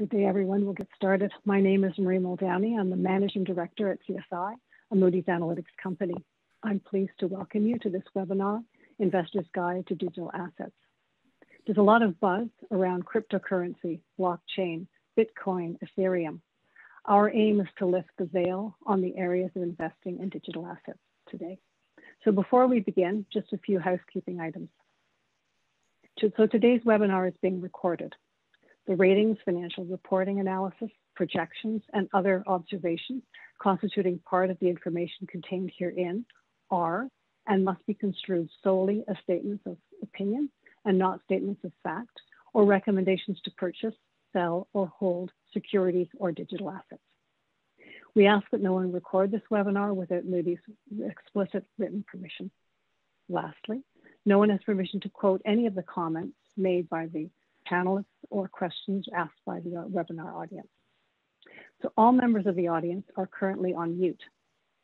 Good day, everyone. We'll get started. My name is Marie Muldowney. I'm the Managing Director at CSI, a Moody's Analytics company. I'm pleased to welcome you to this webinar, Investor's Guide to Digital Assets. There's a lot of buzz around cryptocurrency, blockchain, Bitcoin, Ethereum. Our aim is to lift the veil on the areas of investing in digital assets today. So before we begin, just a few housekeeping items. So today's webinar is being recorded. The ratings, financial reporting analysis, projections, and other observations constituting part of the information contained herein are and must be construed solely as statements of opinion and not statements of fact or recommendations to purchase, sell, or hold securities or digital assets. We ask that no one record this webinar without Moody's explicit written permission. Lastly, no one has permission to quote any of the comments made by the panelists or questions asked by the webinar audience. So all members of the audience are currently on mute.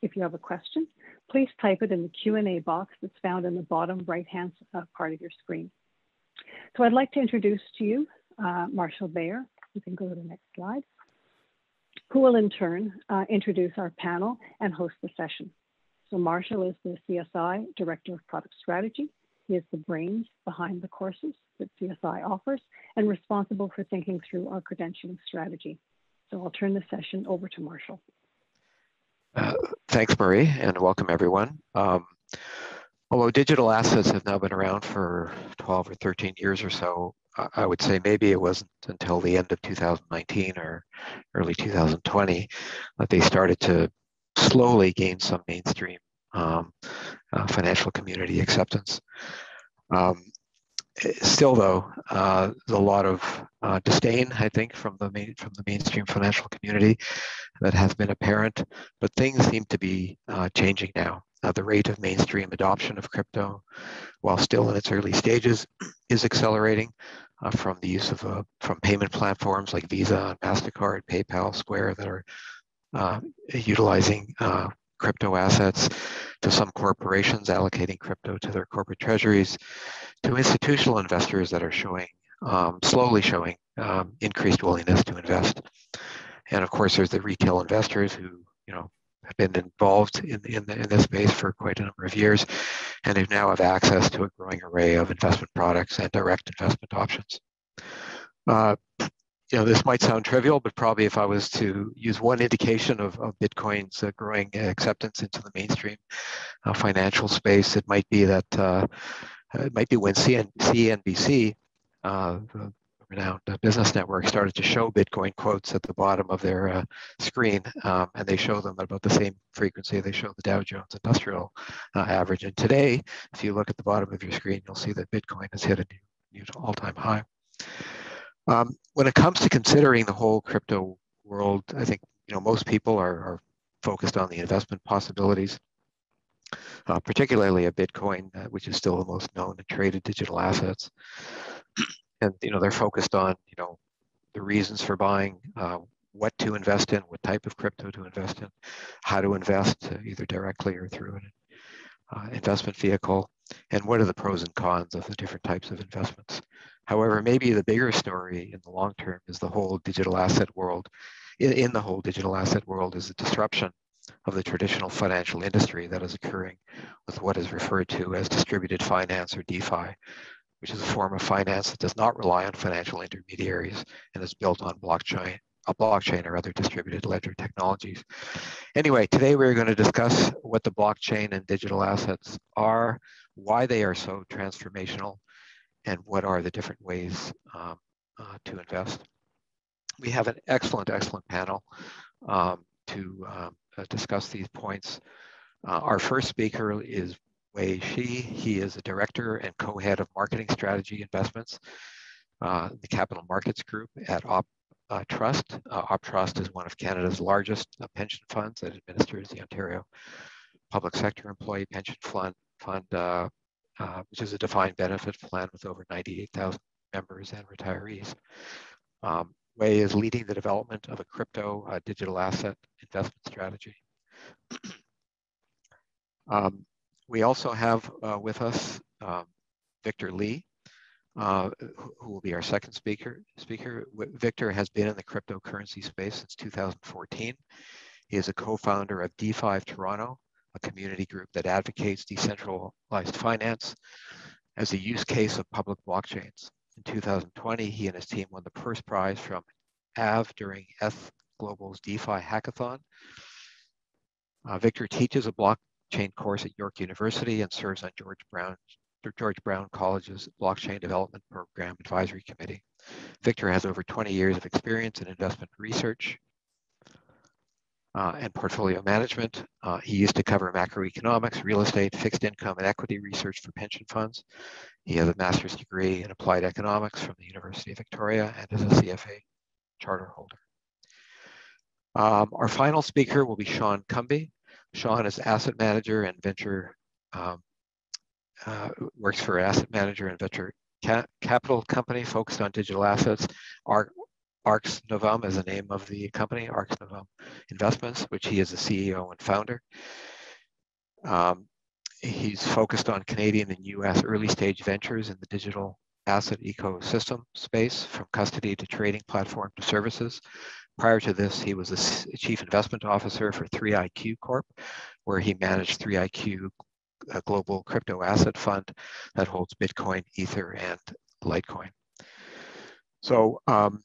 If you have a question, please type it in the Q&A box that's found in the bottom right-hand uh, part of your screen. So I'd like to introduce to you uh, Marshall Bayer. You can go to the next slide. Who will in turn uh, introduce our panel and host the session. So Marshall is the CSI Director of Product Strategy. He is the brains behind the courses that CSI offers and responsible for thinking through our credentialing strategy. So I'll turn the session over to Marshall. Uh, thanks, Marie, and welcome everyone. Um, although digital assets have now been around for 12 or 13 years or so, I would say maybe it wasn't until the end of 2019 or early 2020 that they started to slowly gain some mainstream um, uh, financial community acceptance. Um, still, though, uh, there's a lot of uh, disdain, I think, from the main, from the mainstream financial community that has been apparent. But things seem to be uh, changing now. Uh, the rate of mainstream adoption of crypto, while still in its early stages, is accelerating uh, from the use of uh, from payment platforms like Visa, and Mastercard, PayPal, Square that are uh, utilizing uh, crypto assets to some corporations allocating crypto to their corporate treasuries, to institutional investors that are showing, um, slowly showing um, increased willingness to invest. And of course, there's the retail investors who, you know, have been involved in, in, the, in this space for quite a number of years, and they now have access to a growing array of investment products and direct investment options. Uh, you know, this might sound trivial, but probably if I was to use one indication of, of Bitcoin's uh, growing acceptance into the mainstream uh, financial space, it might be that uh, it might be when CN, CNBC, uh, the renowned uh, business network, started to show Bitcoin quotes at the bottom of their uh, screen, um, and they show them at about the same frequency they show the Dow Jones Industrial average. And today, if you look at the bottom of your screen, you'll see that Bitcoin has hit a new, new all-time high. Um, when it comes to considering the whole crypto world, I think you know most people are, are focused on the investment possibilities, uh, particularly a Bitcoin, uh, which is still the most known and traded digital assets. and you know they're focused on you know the reasons for buying, uh, what to invest in, what type of crypto to invest in, how to invest uh, either directly or through an uh, investment vehicle, and what are the pros and cons of the different types of investments. However, maybe the bigger story in the long term is the whole digital asset world. In, in the whole digital asset world is the disruption of the traditional financial industry that is occurring with what is referred to as distributed finance or DeFi, which is a form of finance that does not rely on financial intermediaries and is built on blockchain, a blockchain or other distributed ledger technologies. Anyway, today we're going to discuss what the blockchain and digital assets are, why they are so transformational, and what are the different ways um, uh, to invest. We have an excellent, excellent panel um, to um, uh, discuss these points. Uh, our first speaker is Wei Shi. He is a director and co-head of marketing strategy investments, uh, the capital markets group at Op uh, Trust. Uh, OPTrust is one of Canada's largest pension funds that administers the Ontario Public Sector Employee Pension Fund, fund uh, which is a defined benefit plan with over 98,000 members and retirees. Um, Wei is leading the development of a crypto uh, digital asset investment strategy. um, we also have uh, with us um, Victor Lee, uh, who will be our second speaker. Speaker Victor has been in the cryptocurrency space since 2014. He is a co-founder of DeFi Toronto, a community group that advocates decentralized finance as a use case of public blockchains. In 2020, he and his team won the first prize from Aave during ETH Global's DeFi hackathon. Uh, Victor teaches a blockchain course at York University and serves on George Brown George Brown College's Blockchain Development Program Advisory Committee. Victor has over 20 years of experience in investment research and portfolio management. Uh, he used to cover macroeconomics, real estate, fixed income, and equity research for pension funds. He has a master's degree in applied economics from the University of Victoria and is a CFA charter holder. Um, our final speaker will be Sean Cumby. Sean is asset manager and venture um, uh, works for asset manager and venture ca capital company focused on digital assets. Ar Arx Novum is the name of the company, Arx Novum Investments, which he is the CEO and founder. Um, he's focused on Canadian and US early stage ventures in the digital asset ecosystem space, from custody to trading platform to services. Prior to this, he was a chief investment officer for 3IQ Corp, where he managed 3IQ a global crypto asset fund that holds Bitcoin, Ether, and Litecoin. So um,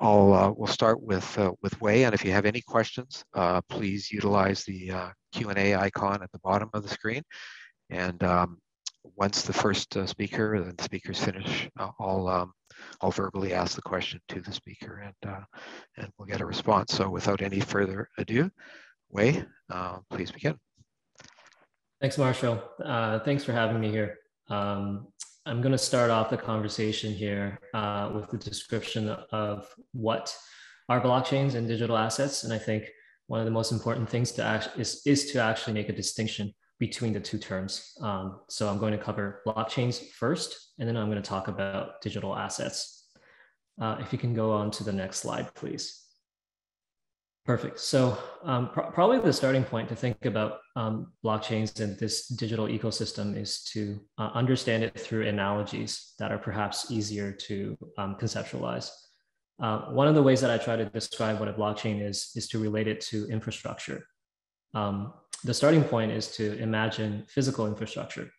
I'll uh, we'll start with uh, with Wei, and if you have any questions, uh, please utilize the uh, Q and A icon at the bottom of the screen. And um, once the first uh, speaker and the speakers finish, I'll um, I'll verbally ask the question to the speaker, and uh, and we'll get a response. So without any further ado, Wei, please begin. Thanks, Marshall. Uh, thanks for having me here. Um, I'm going to start off the conversation here uh, with the description of what are blockchains and digital assets. And I think one of the most important things to act is, is to actually make a distinction between the two terms. Um, so I'm going to cover blockchains first, and then I'm going to talk about digital assets. Uh, if you can go on to the next slide, please. Perfect. So um, pr probably the starting point to think about um, blockchains and this digital ecosystem is to uh, understand it through analogies that are perhaps easier to um, conceptualize. Uh, one of the ways that I try to describe what a blockchain is, is to relate it to infrastructure. Um, the starting point is to imagine physical infrastructure,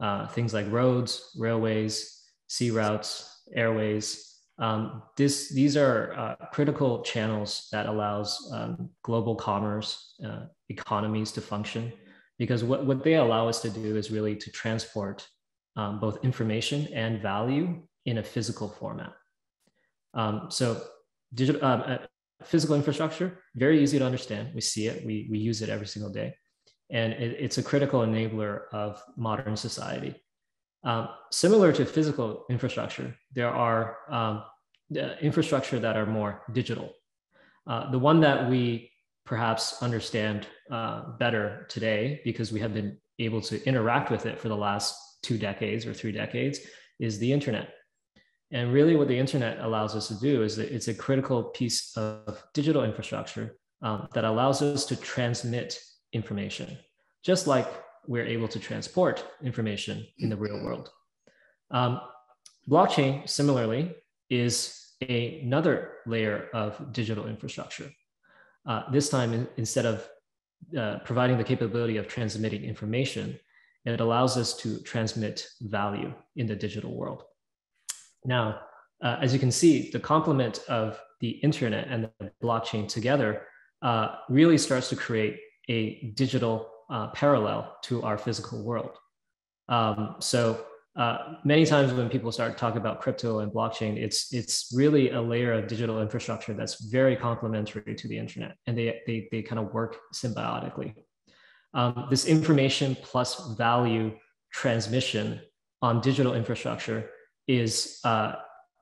uh, things like roads, railways, sea routes, airways, um, this, these are uh, critical channels that allows um, global commerce uh, economies to function because what, what they allow us to do is really to transport um, both information and value in a physical format. Um, so digital, um, uh, physical infrastructure, very easy to understand. We see it, we, we use it every single day. And it, it's a critical enabler of modern society. Um, similar to physical infrastructure, there are um, infrastructure that are more digital. Uh, the one that we perhaps understand uh, better today because we have been able to interact with it for the last two decades or three decades is the internet. And really, what the internet allows us to do is that it's a critical piece of digital infrastructure um, that allows us to transmit information, just like we're able to transport information in the real world. Um, blockchain, similarly, is a, another layer of digital infrastructure. Uh, this time, instead of uh, providing the capability of transmitting information, it allows us to transmit value in the digital world. Now, uh, as you can see, the complement of the internet and the blockchain together uh, really starts to create a digital uh, parallel to our physical world. Um, so uh, many times when people start talking about crypto and blockchain, it's it's really a layer of digital infrastructure that's very complementary to the internet, and they they, they kind of work symbiotically. Um, this information plus value transmission on digital infrastructure is uh,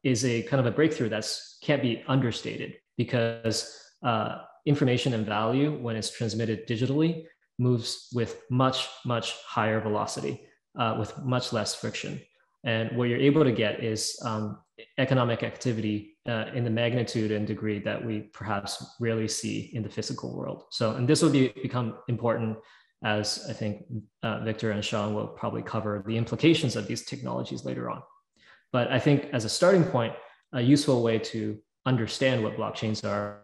is a kind of a breakthrough that's can't be understated because uh, information and value when it's transmitted digitally moves with much, much higher velocity uh, with much less friction. And what you're able to get is um, economic activity uh, in the magnitude and degree that we perhaps rarely see in the physical world. So, and this will be, become important as I think uh, Victor and Sean will probably cover the implications of these technologies later on. But I think as a starting point, a useful way to understand what blockchains are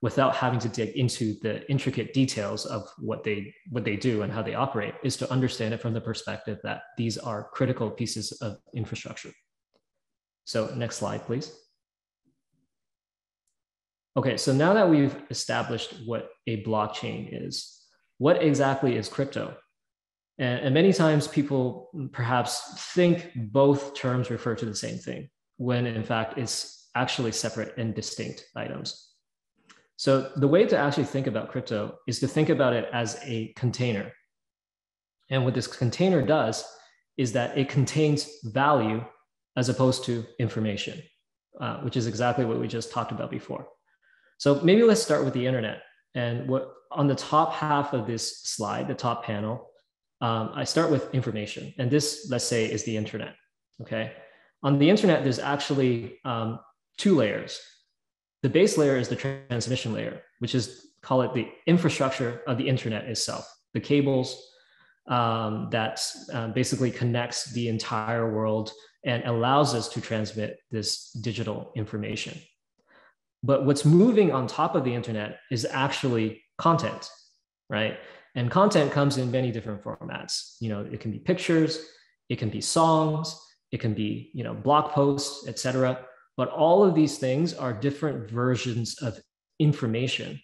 without having to dig into the intricate details of what they what they do and how they operate is to understand it from the perspective that these are critical pieces of infrastructure. So next slide, please. Okay, so now that we've established what a blockchain is, what exactly is crypto? And, and many times people perhaps think both terms refer to the same thing, when in fact it's actually separate and distinct items. So the way to actually think about crypto is to think about it as a container. And what this container does is that it contains value as opposed to information, uh, which is exactly what we just talked about before. So maybe let's start with the internet. And what on the top half of this slide, the top panel, um, I start with information. And this, let's say, is the internet. Okay. On the internet, there's actually um, two layers. The base layer is the transmission layer, which is call it the infrastructure of the internet itself, the cables um, that um, basically connects the entire world and allows us to transmit this digital information. But what's moving on top of the internet is actually content, right? And content comes in many different formats. You know, it can be pictures, it can be songs, it can be you know blog posts, etc. But all of these things are different versions of information.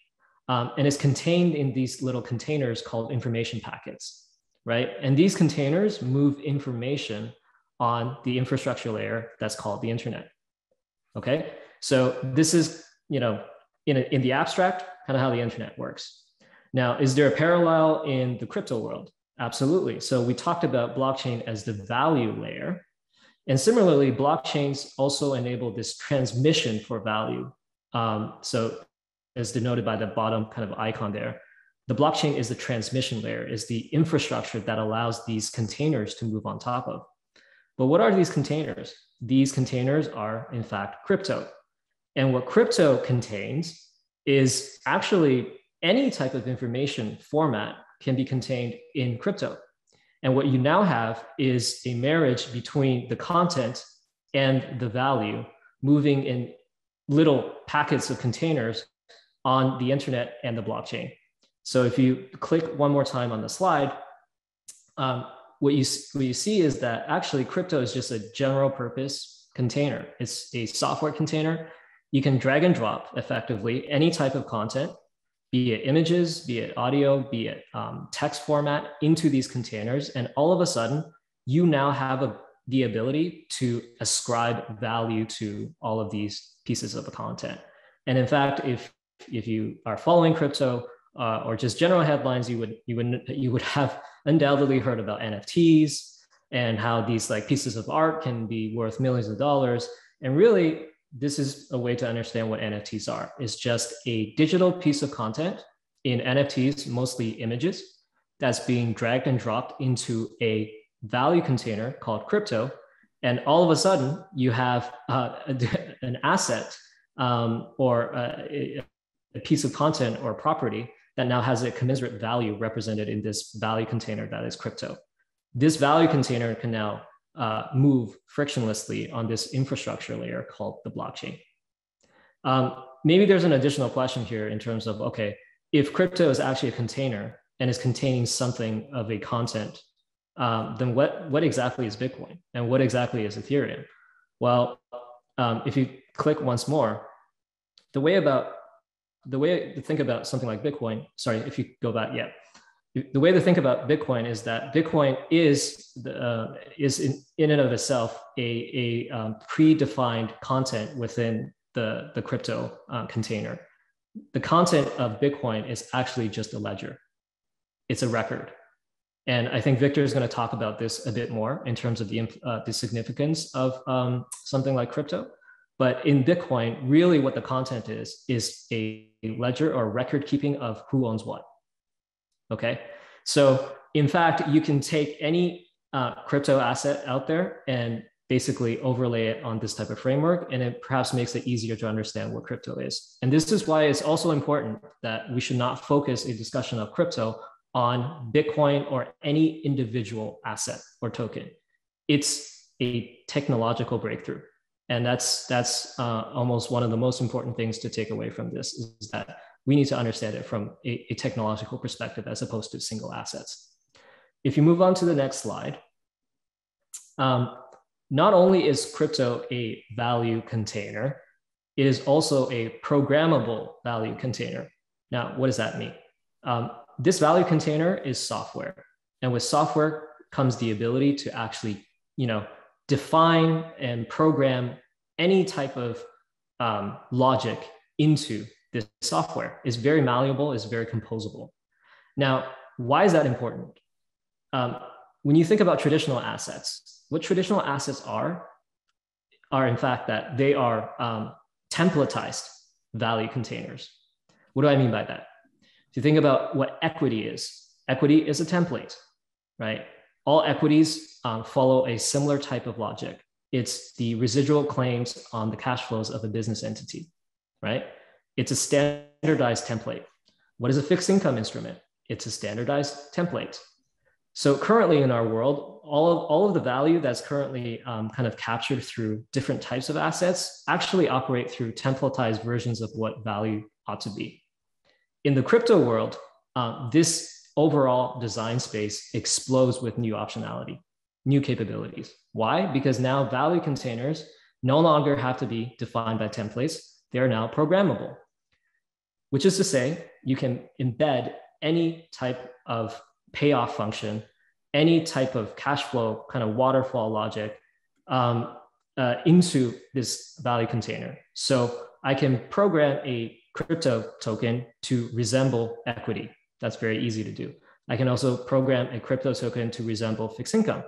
Um, and it's contained in these little containers called information packets, right? And these containers move information on the infrastructure layer that's called the internet. Okay, so this is, you know, in, a, in the abstract, kind of how the internet works. Now, is there a parallel in the crypto world? Absolutely. So we talked about blockchain as the value layer. And similarly, blockchains also enable this transmission for value. Um, so as denoted by the bottom kind of icon there, the blockchain is the transmission layer, is the infrastructure that allows these containers to move on top of. But what are these containers? These containers are, in fact, crypto. And what crypto contains is actually any type of information format can be contained in crypto. And what you now have is a marriage between the content and the value moving in little packets of containers on the internet and the blockchain. So if you click one more time on the slide, um, what, you, what you see is that actually crypto is just a general purpose container. It's a software container. You can drag and drop effectively any type of content be it images, be it audio, be it um, text format into these containers. And all of a sudden, you now have a, the ability to ascribe value to all of these pieces of the content. And in fact, if, if you are following crypto uh, or just general headlines, you would, you, would, you would have undoubtedly heard about NFTs and how these like pieces of art can be worth millions of dollars. And really, this is a way to understand what NFTs are. It's just a digital piece of content in NFTs, mostly images, that's being dragged and dropped into a value container called crypto. And all of a sudden, you have uh, an asset um, or a, a piece of content or property that now has a commensurate value represented in this value container that is crypto. This value container can now uh, move frictionlessly on this infrastructure layer called the blockchain. Um, maybe there's an additional question here in terms of, okay, if crypto is actually a container and is containing something of a content, um, then what, what exactly is Bitcoin and what exactly is Ethereum? Well, um, if you click once more, the way about the way to think about something like Bitcoin, sorry, if you go back, yeah, the way to think about Bitcoin is that Bitcoin is the, uh, is in, in and of itself a, a um, predefined content within the, the crypto uh, container. The content of Bitcoin is actually just a ledger. It's a record. And I think Victor is going to talk about this a bit more in terms of the, uh, the significance of um, something like crypto. But in Bitcoin, really what the content is, is a ledger or record keeping of who owns what. Okay. So in fact, you can take any uh, crypto asset out there and basically overlay it on this type of framework. And it perhaps makes it easier to understand what crypto is. And this is why it's also important that we should not focus a discussion of crypto on Bitcoin or any individual asset or token. It's a technological breakthrough. And that's, that's uh, almost one of the most important things to take away from this is that we need to understand it from a, a technological perspective as opposed to single assets. If you move on to the next slide, um, not only is crypto a value container, it is also a programmable value container. Now, what does that mean? Um, this value container is software. And with software comes the ability to actually, you know, define and program any type of um, logic into this software. is very malleable, it's very composable. Now, why is that important? Um, when you think about traditional assets, what traditional assets are, are in fact that they are um, templatized value containers. What do I mean by that? If you think about what equity is, equity is a template, right? All equities um, follow a similar type of logic. It's the residual claims on the cash flows of a business entity, right? It's a standardized template. What is a fixed income instrument? It's a standardized template. So currently in our world, all of, all of the value that's currently um, kind of captured through different types of assets actually operate through templatized versions of what value ought to be. In the crypto world, uh, this overall design space explodes with new optionality, new capabilities. Why? Because now value containers no longer have to be defined by templates. They are now programmable, which is to say, you can embed any type of payoff function, any type of cash flow kind of waterfall logic um, uh, into this value container. So I can program a crypto token to resemble equity. That's very easy to do. I can also program a crypto token to resemble fixed income.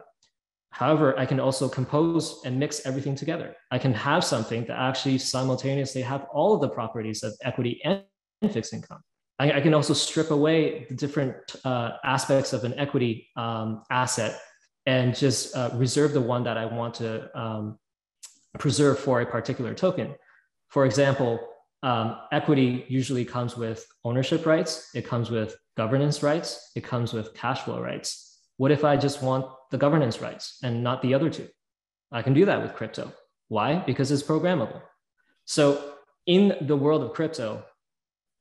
However, I can also compose and mix everything together. I can have something that actually simultaneously have all of the properties of equity and fixed income. I, I can also strip away the different uh, aspects of an equity um, asset and just uh, reserve the one that I want to um, preserve for a particular token. For example, um, equity usually comes with ownership rights, it comes with governance rights, it comes with cash flow rights. What if I just want the governance rights and not the other two? I can do that with crypto. Why? Because it's programmable. So in the world of crypto,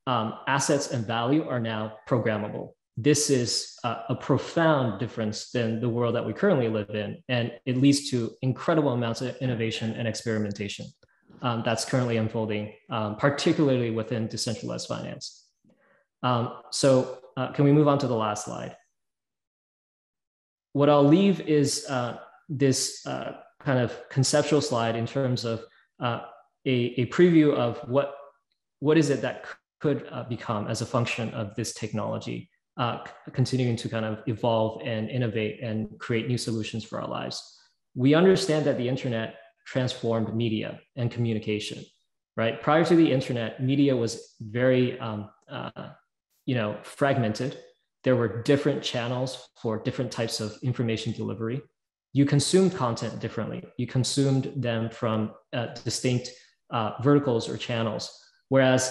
um, assets and value are now programmable. This is a, a profound difference than the world that we currently live in, and it leads to incredible amounts of innovation and experimentation um, that's currently unfolding, um, particularly within decentralized finance. Um, so uh, can we move on to the last slide? What I'll leave is uh, this uh, kind of conceptual slide in terms of uh, a, a, preview of what, what is it that could uh, become as a function of this technology, uh, continuing to kind of evolve and innovate and create new solutions for our lives. We understand that the internet transformed media and communication, right? Prior to the internet, media was very, um, uh, you know, fragmented. There were different channels for different types of information delivery. You consumed content differently. You consumed them from uh, distinct uh, verticals or channels. Whereas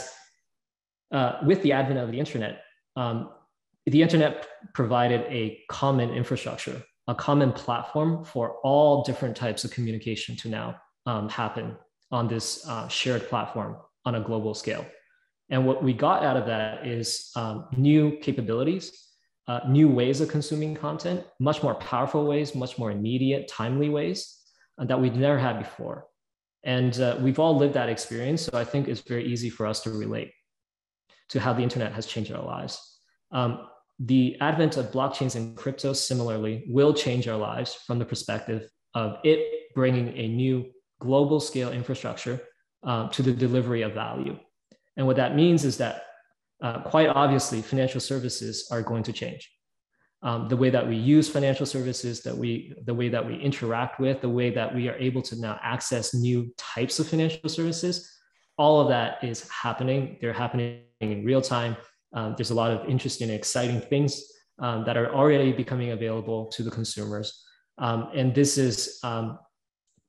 uh, with the advent of the internet, um, the internet provided a common infrastructure a common platform for all different types of communication to now um, happen on this uh, shared platform on a global scale. And what we got out of that is um, new capabilities, uh, new ways of consuming content, much more powerful ways, much more immediate, timely ways uh, that we've never had before. And uh, we've all lived that experience. So I think it's very easy for us to relate to how the internet has changed our lives. Um, the advent of blockchains and crypto similarly will change our lives from the perspective of it bringing a new global scale infrastructure um, to the delivery of value. And what that means is that uh, quite obviously financial services are going to change. Um, the way that we use financial services, that we, the way that we interact with, the way that we are able to now access new types of financial services, all of that is happening. They're happening in real time um, there's a lot of interesting exciting things um, that are already becoming available to the consumers. Um, and this is um,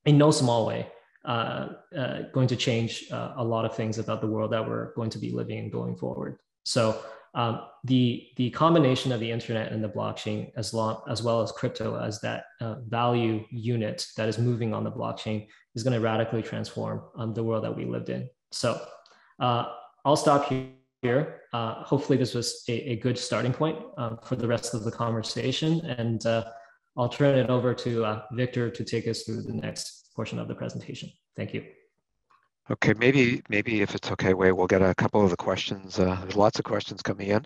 in no small way uh, uh, going to change uh, a lot of things about the world that we're going to be living in going forward. So um, the the combination of the internet and the blockchain, as long as well as crypto as that uh, value unit that is moving on the blockchain, is going to radically transform um, the world that we lived in. So uh, I'll stop here. Uh, hopefully, this was a, a good starting point um, for the rest of the conversation, and uh, I'll turn it over to uh, Victor to take us through the next portion of the presentation. Thank you. Okay, maybe maybe if it's okay, Wei, we'll get a couple of the questions. Uh, there's lots of questions coming in,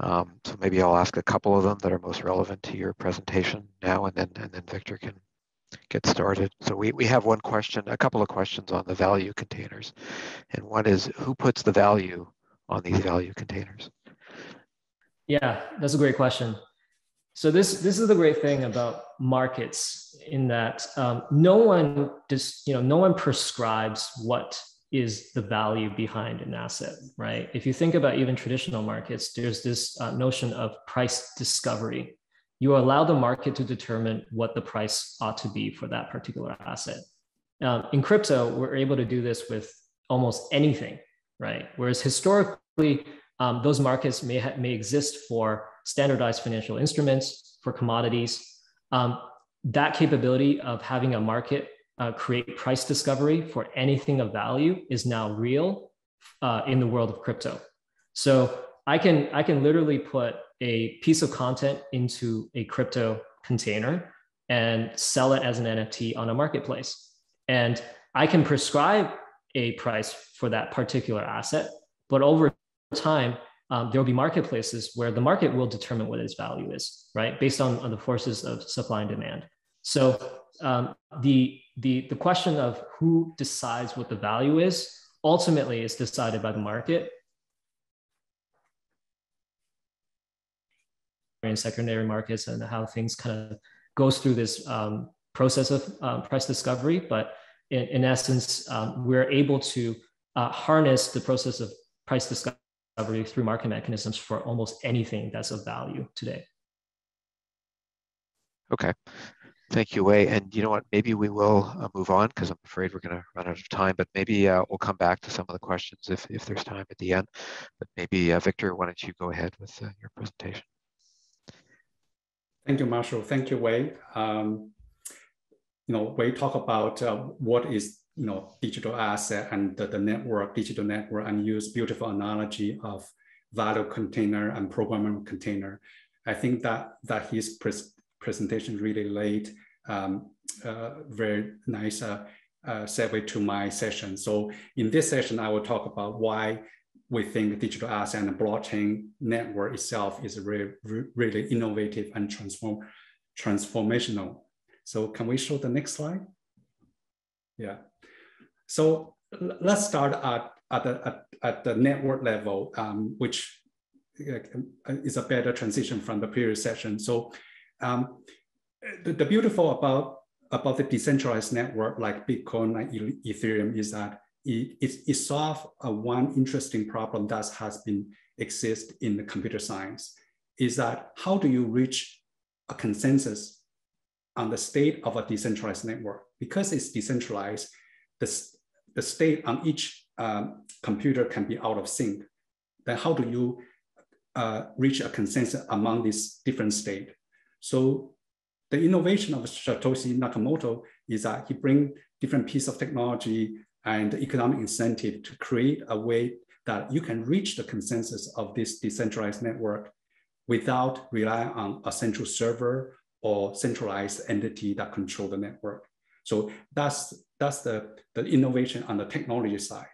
um, so maybe I'll ask a couple of them that are most relevant to your presentation now, and then and then Victor can get started. So we we have one question, a couple of questions on the value containers, and one is who puts the value on these value containers? Yeah, that's a great question. So this this is the great thing about markets in that um, no one just you know no one prescribes what is the value behind an asset, right? If you think about even traditional markets, there's this uh, notion of price discovery. You allow the market to determine what the price ought to be for that particular asset. Um, in crypto, we're able to do this with almost anything, right? Whereas historically, um, those markets may, ha- may exist for standardized financial instruments, for commodities. Um, that capability of having a market uh, create price discovery for anything of value is now real uh, in the world of crypto. So I can I can literally put a piece of content into a crypto container and sell it as an NFT on a marketplace. And I can prescribe a price for that particular asset, but over time, um, there will be marketplaces where the market will determine what its value is, right, based on, on the forces of supply and demand. So um, the, the, the question of who decides what the value is ultimately is decided by the market. In secondary markets and how things kind of goes through this um, process of um, price discovery. But in, in essence, um, we're able to uh, harness the process of price discovery through market mechanisms for almost anything that's of value today. Okay. Thank you, Wei. And you know what? Maybe we will uh, move on because I'm afraid we're going to run out of time. But maybe uh, we'll come back to some of the questions if, if there's time at the end. But maybe uh, Victor, why don't you go ahead with uh, your presentation? Thank you, Marshall. Thank you, Wei. Um, you know, Wei talk about uh, what is you know, digital asset and the, the network, digital network, and use beautiful analogy of value container and programmable container. I think that that his pres presentation really laid um, uh, very nice uh, uh, segue to my session. So in this session, I will talk about why we think digital asset and blockchain network itself is really, really innovative and transform, transformational. So can we show the next slide? Yeah. So let's start at, at, the, at, at the network level, um, which uh, is a better transition from the previous session. So um, the, the, beautiful about, about the decentralized network like Bitcoin and Ethereum is that it, it, it solves one interesting problem that has been exist in the computer science is that how do you reach a consensus on the state of a decentralized network? Because it's decentralized, the, the state on each um, computer can be out of sync. Then how do you uh, reach a consensus among these different state? So the innovation of Satoshi Nakamoto is that he bring different piece of technology and economic incentive to create a way that you can reach the consensus of this decentralized network without relying on a central server or centralized entity that control the network. So that's that's the, the innovation on the technology side.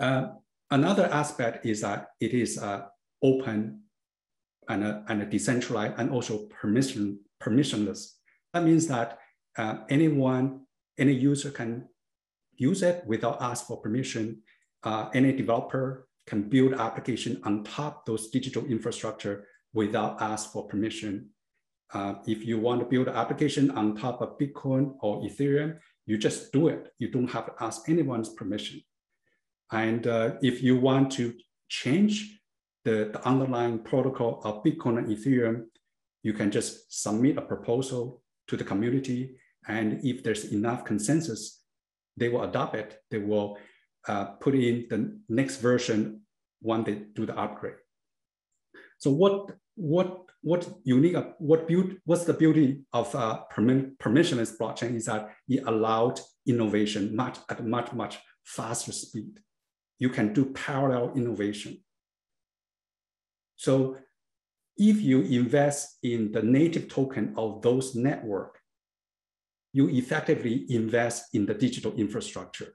Uh, another aspect is that it is uh, open and, uh, and decentralized and also permission, permissionless. That means that uh, anyone, any user can use it without ask for permission. Uh, any developer can build application on top those digital infrastructure without ask for permission. Uh, if you want to build an application on top of Bitcoin or Ethereum, you just do it. You don't have to ask anyone's permission. And uh, if you want to change the, the underlying protocol of Bitcoin and Ethereum, you can just submit a proposal to the community. And if there's enough consensus, they will adopt it. They will uh, put in the next version when they do the upgrade. So what what what unique what beauty what's the beauty of uh, permissionless blockchain is that it allowed innovation much at much much faster speed. You can do parallel innovation. So if you invest in the native token of those network, you effectively invest in the digital infrastructure.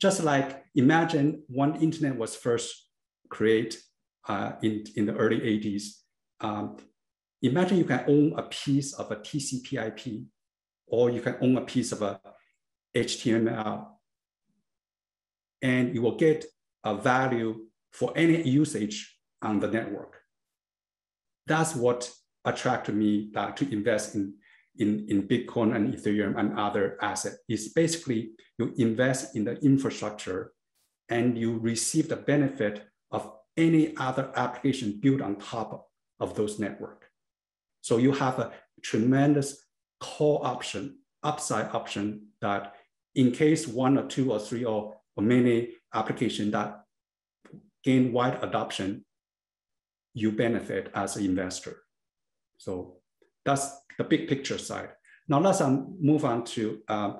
Just like imagine when internet was first created uh, in, in the early 80s, um, imagine you can own a piece of a TCP IP, or you can own a piece of a HTML, and you will get a value for any usage on the network. That's what attracted me that to invest in in, in Bitcoin and Ethereum and other assets is basically you invest in the infrastructure and you receive the benefit of any other application built on top of those network. So you have a tremendous call option, upside option that in case one or two or three or, or many application that gain wide adoption, you benefit as an investor. So that's the big picture side. Now let's um, move on to uh,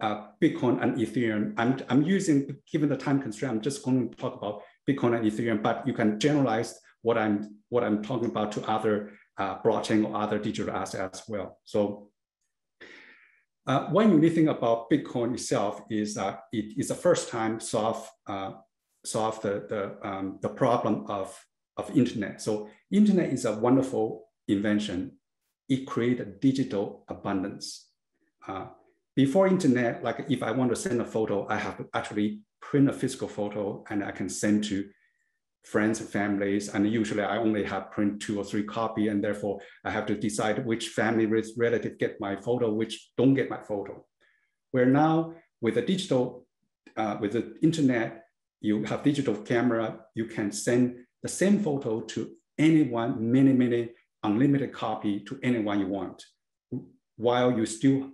uh, Bitcoin and Ethereum. I'm, I'm using, given the time constraint, I'm just going to talk about Bitcoin and Ethereum, but you can generalize what I'm, what I'm talking about to other uh, blockchain or other digital assets as well. So uh, one unique thing about Bitcoin itself is that it is the first time solve, uh, solve the, the, um, the problem of, of internet. So internet is a wonderful invention it created digital abundance. Uh, before internet, like if I want to send a photo, I have to actually print a physical photo and I can send to friends and families. And usually I only have print two or three copy and therefore I have to decide which family relative get my photo, which don't get my photo. Where now with the digital, uh, with the internet, you have digital camera, you can send the same photo to anyone, many, many unlimited copy to anyone you want, while you still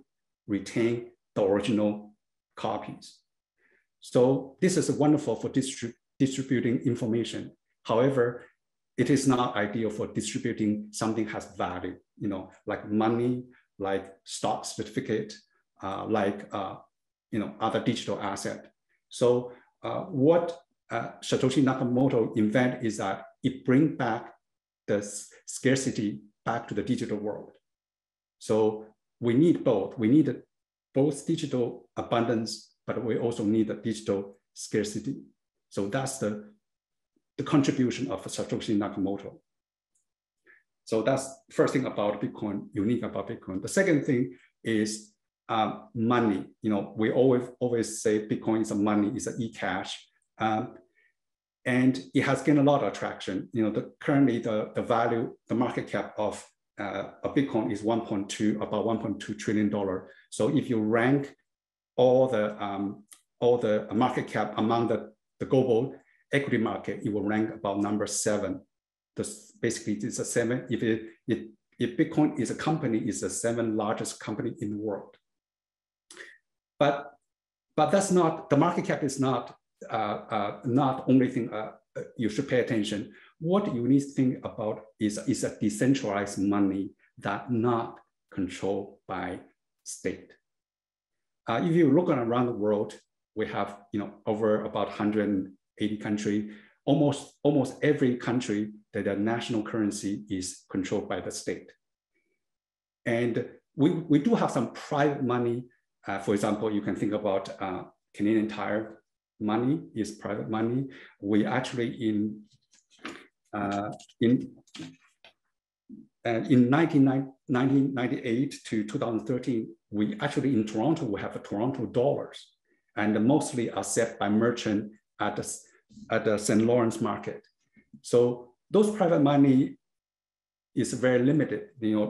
retain the original copies. So this is wonderful for distrib distributing information. However, it is not ideal for distributing something has value, you know, like money, like stock certificate, uh, like uh, you know other digital asset. So uh, what uh, Satoshi Nakamoto invent is that it bring back the scarcity back to the digital world. So we need both. We need both digital abundance, but we also need the digital scarcity. So that's the, the contribution of Satoshi Nakamoto. So that's first thing about Bitcoin, unique about Bitcoin. The second thing is um, money. You know, we always always say Bitcoin is a money, is an e-cash. Um, and it has gained a lot of traction. You know, the, currently the, the value, the market cap of uh, a Bitcoin is 1.2, about 1.2 trillion dollar. So if you rank all the um, all the market cap among the, the global equity market, it will rank about number seven. This basically it's a seven. If it, it if Bitcoin is a company, is the seventh largest company in the world. But but that's not the market cap is not uh, uh, not only thing uh, you should pay attention. What you need to think about is, is a decentralized money that not controlled by state. If you look around the world, we have you know over about 180 countries. Almost almost every country that the national currency is controlled by the state. And we, we do have some private money. Uh, for example, you can think about uh, Canadian Tire money is private money. We actually in uh, in uh, in 1998 to 2013, we actually in Toronto we have Toronto dollars, and mostly are set by merchant at the at the St. Lawrence market. So those private money is very limited. You know,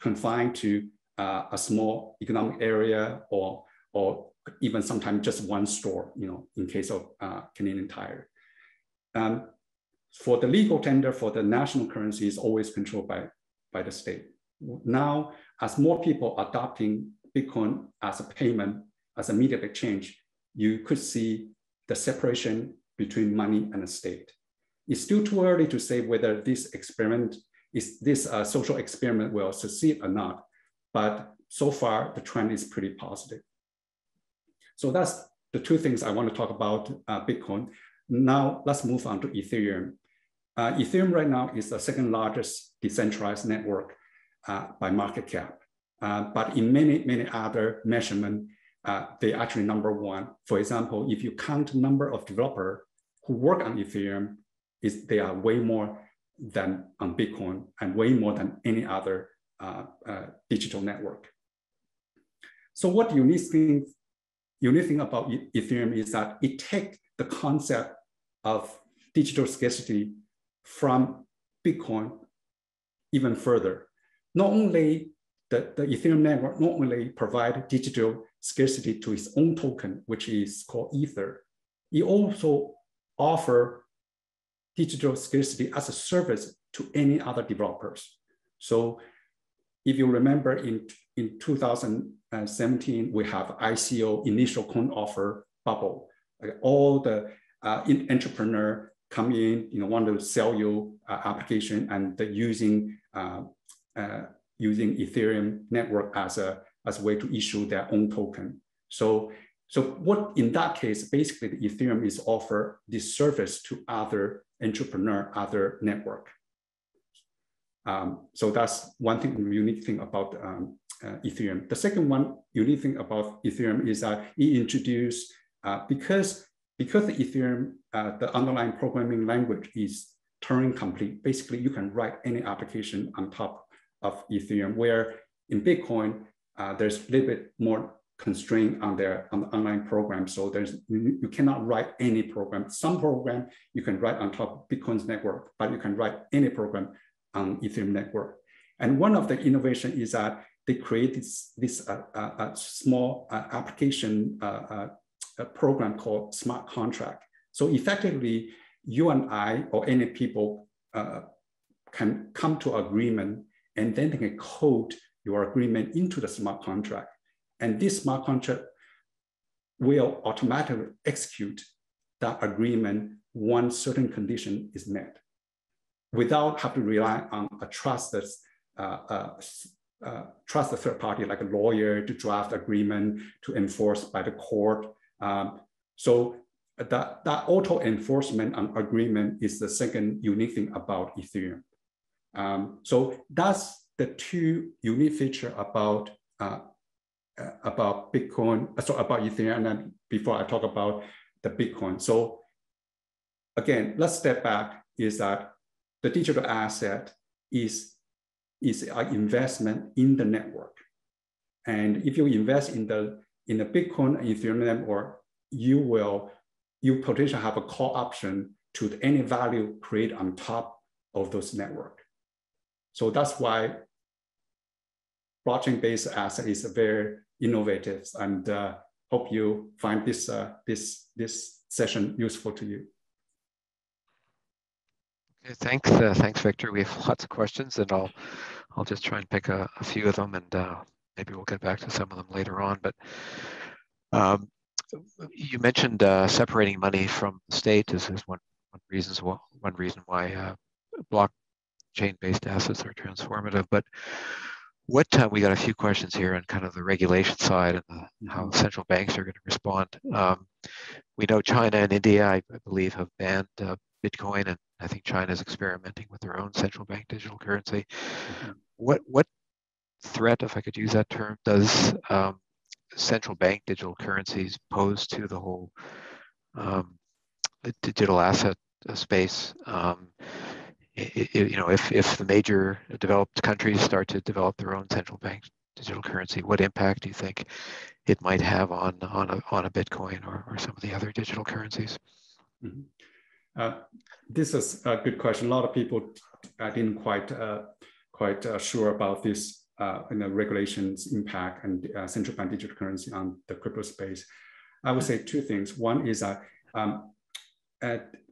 confined to uh, a small economic area or or even sometimes just one store, you know, in case of uh, Canadian Tire. Um, for the legal tender for the national currency is always controlled by, by the state. Now, as more people adopting Bitcoin as a payment, as a medium exchange, you could see the separation between money and the state. It's still too early to say whether this experiment is this uh, social experiment will succeed or not. But so far, the trend is pretty positive. So that's the two things I want to talk about uh, Bitcoin. Now let's move on to Ethereum. Uh, Ethereum right now is the second largest decentralized network by market cap. Uh, but in many, many other measurement, uh, they actually number one. For example, if you count number of developer who work on Ethereum, is they are way more than on Bitcoin and way more than any other uh, uh, digital network. So what unique thing, unique thing about Ethereum is that it takes the concept of digital scarcity from Bitcoin even further. Not only the, the Ethereum network not only provide digital scarcity to its own token, which is called Ether, it also offer digital scarcity as a service to any other developers. So if you remember in, in 2017, we have ICO initial coin offer bubble. Like all the uh, entrepreneur come in, you know, want to sell you uh, application and the using uh, using Ethereum network as a as a way to issue their own token. So so what in that case, basically the Ethereum is offer this service to other entrepreneur, other network. Um, so that's one thing, unique thing about um, uh, Ethereum. The second one unique thing about Ethereum is that it introduced, uh, because, because the Ethereum, uh, the underlying programming language is Turing complete, basically you can write any application on top of Ethereum, where in Bitcoin, uh, there's a little bit more constraint on their on the online program. So there's you, cannot write any program. Some program you can write on top of Bitcoin's network, but you can write any program on Ethereum network. And one of the innovation is that they create this, this uh, uh, small uh, application uh, uh, program called smart contract. So effectively, you and I or any people uh, can come to agreement and then they can code your agreement into the smart contract. And this smart contract will automatically execute that agreement once certain condition is met without having to rely on a trusted, uh, uh, uh, trusted third party like a lawyer to draft agreement to enforce by the court. Um, so that, that auto enforcement and agreement is the second unique thing about Ethereum. Um, so that's the two unique feature about uh, uh, about Bitcoin, uh, so about Ethereum, and then before I talk about the Bitcoin. So again, let's step back. Is that the digital asset is is an investment in the network, and if you invest in the in the Bitcoin Ethereum network, you will you potentially have a call option to any value created on top of those network. So that's why blockchain-based asset is very innovative and uh, hope you find this, uh, this, this session useful to you. Okay, thanks, uh, thanks, Victor. We have lots of questions, and I'll I'll just try and pick a, a few of them, and uh, maybe we'll get back to some of them later on. But um, you mentioned uh, separating money from the state as, as one one reasons one reason why uh, blockchain-based assets are transformative. But what uh, we got a few questions here on kind of the regulation side and the, how mm-hmm. central banks are going to respond. Um, we know China and India, I, I believe, have banned uh, Bitcoin, and I think China is experimenting with their own central bank digital currency. Mm-hmm. What what threat, if I could use that term, does um, central bank digital currencies pose to the whole um, digital asset uh, space? Um, you know, if, if the major developed countries start to develop their own central bank digital currency, what impact do you think it might have on on a, on a Bitcoin or, or some of the other digital currencies? Mm-hmm. Uh, this is a good question. A lot of people I didn't quite uh, quite uh, sure about this uh, you know, regulations impact and uh, central bank digital currency on the crypto space. I would say two things. One is that um,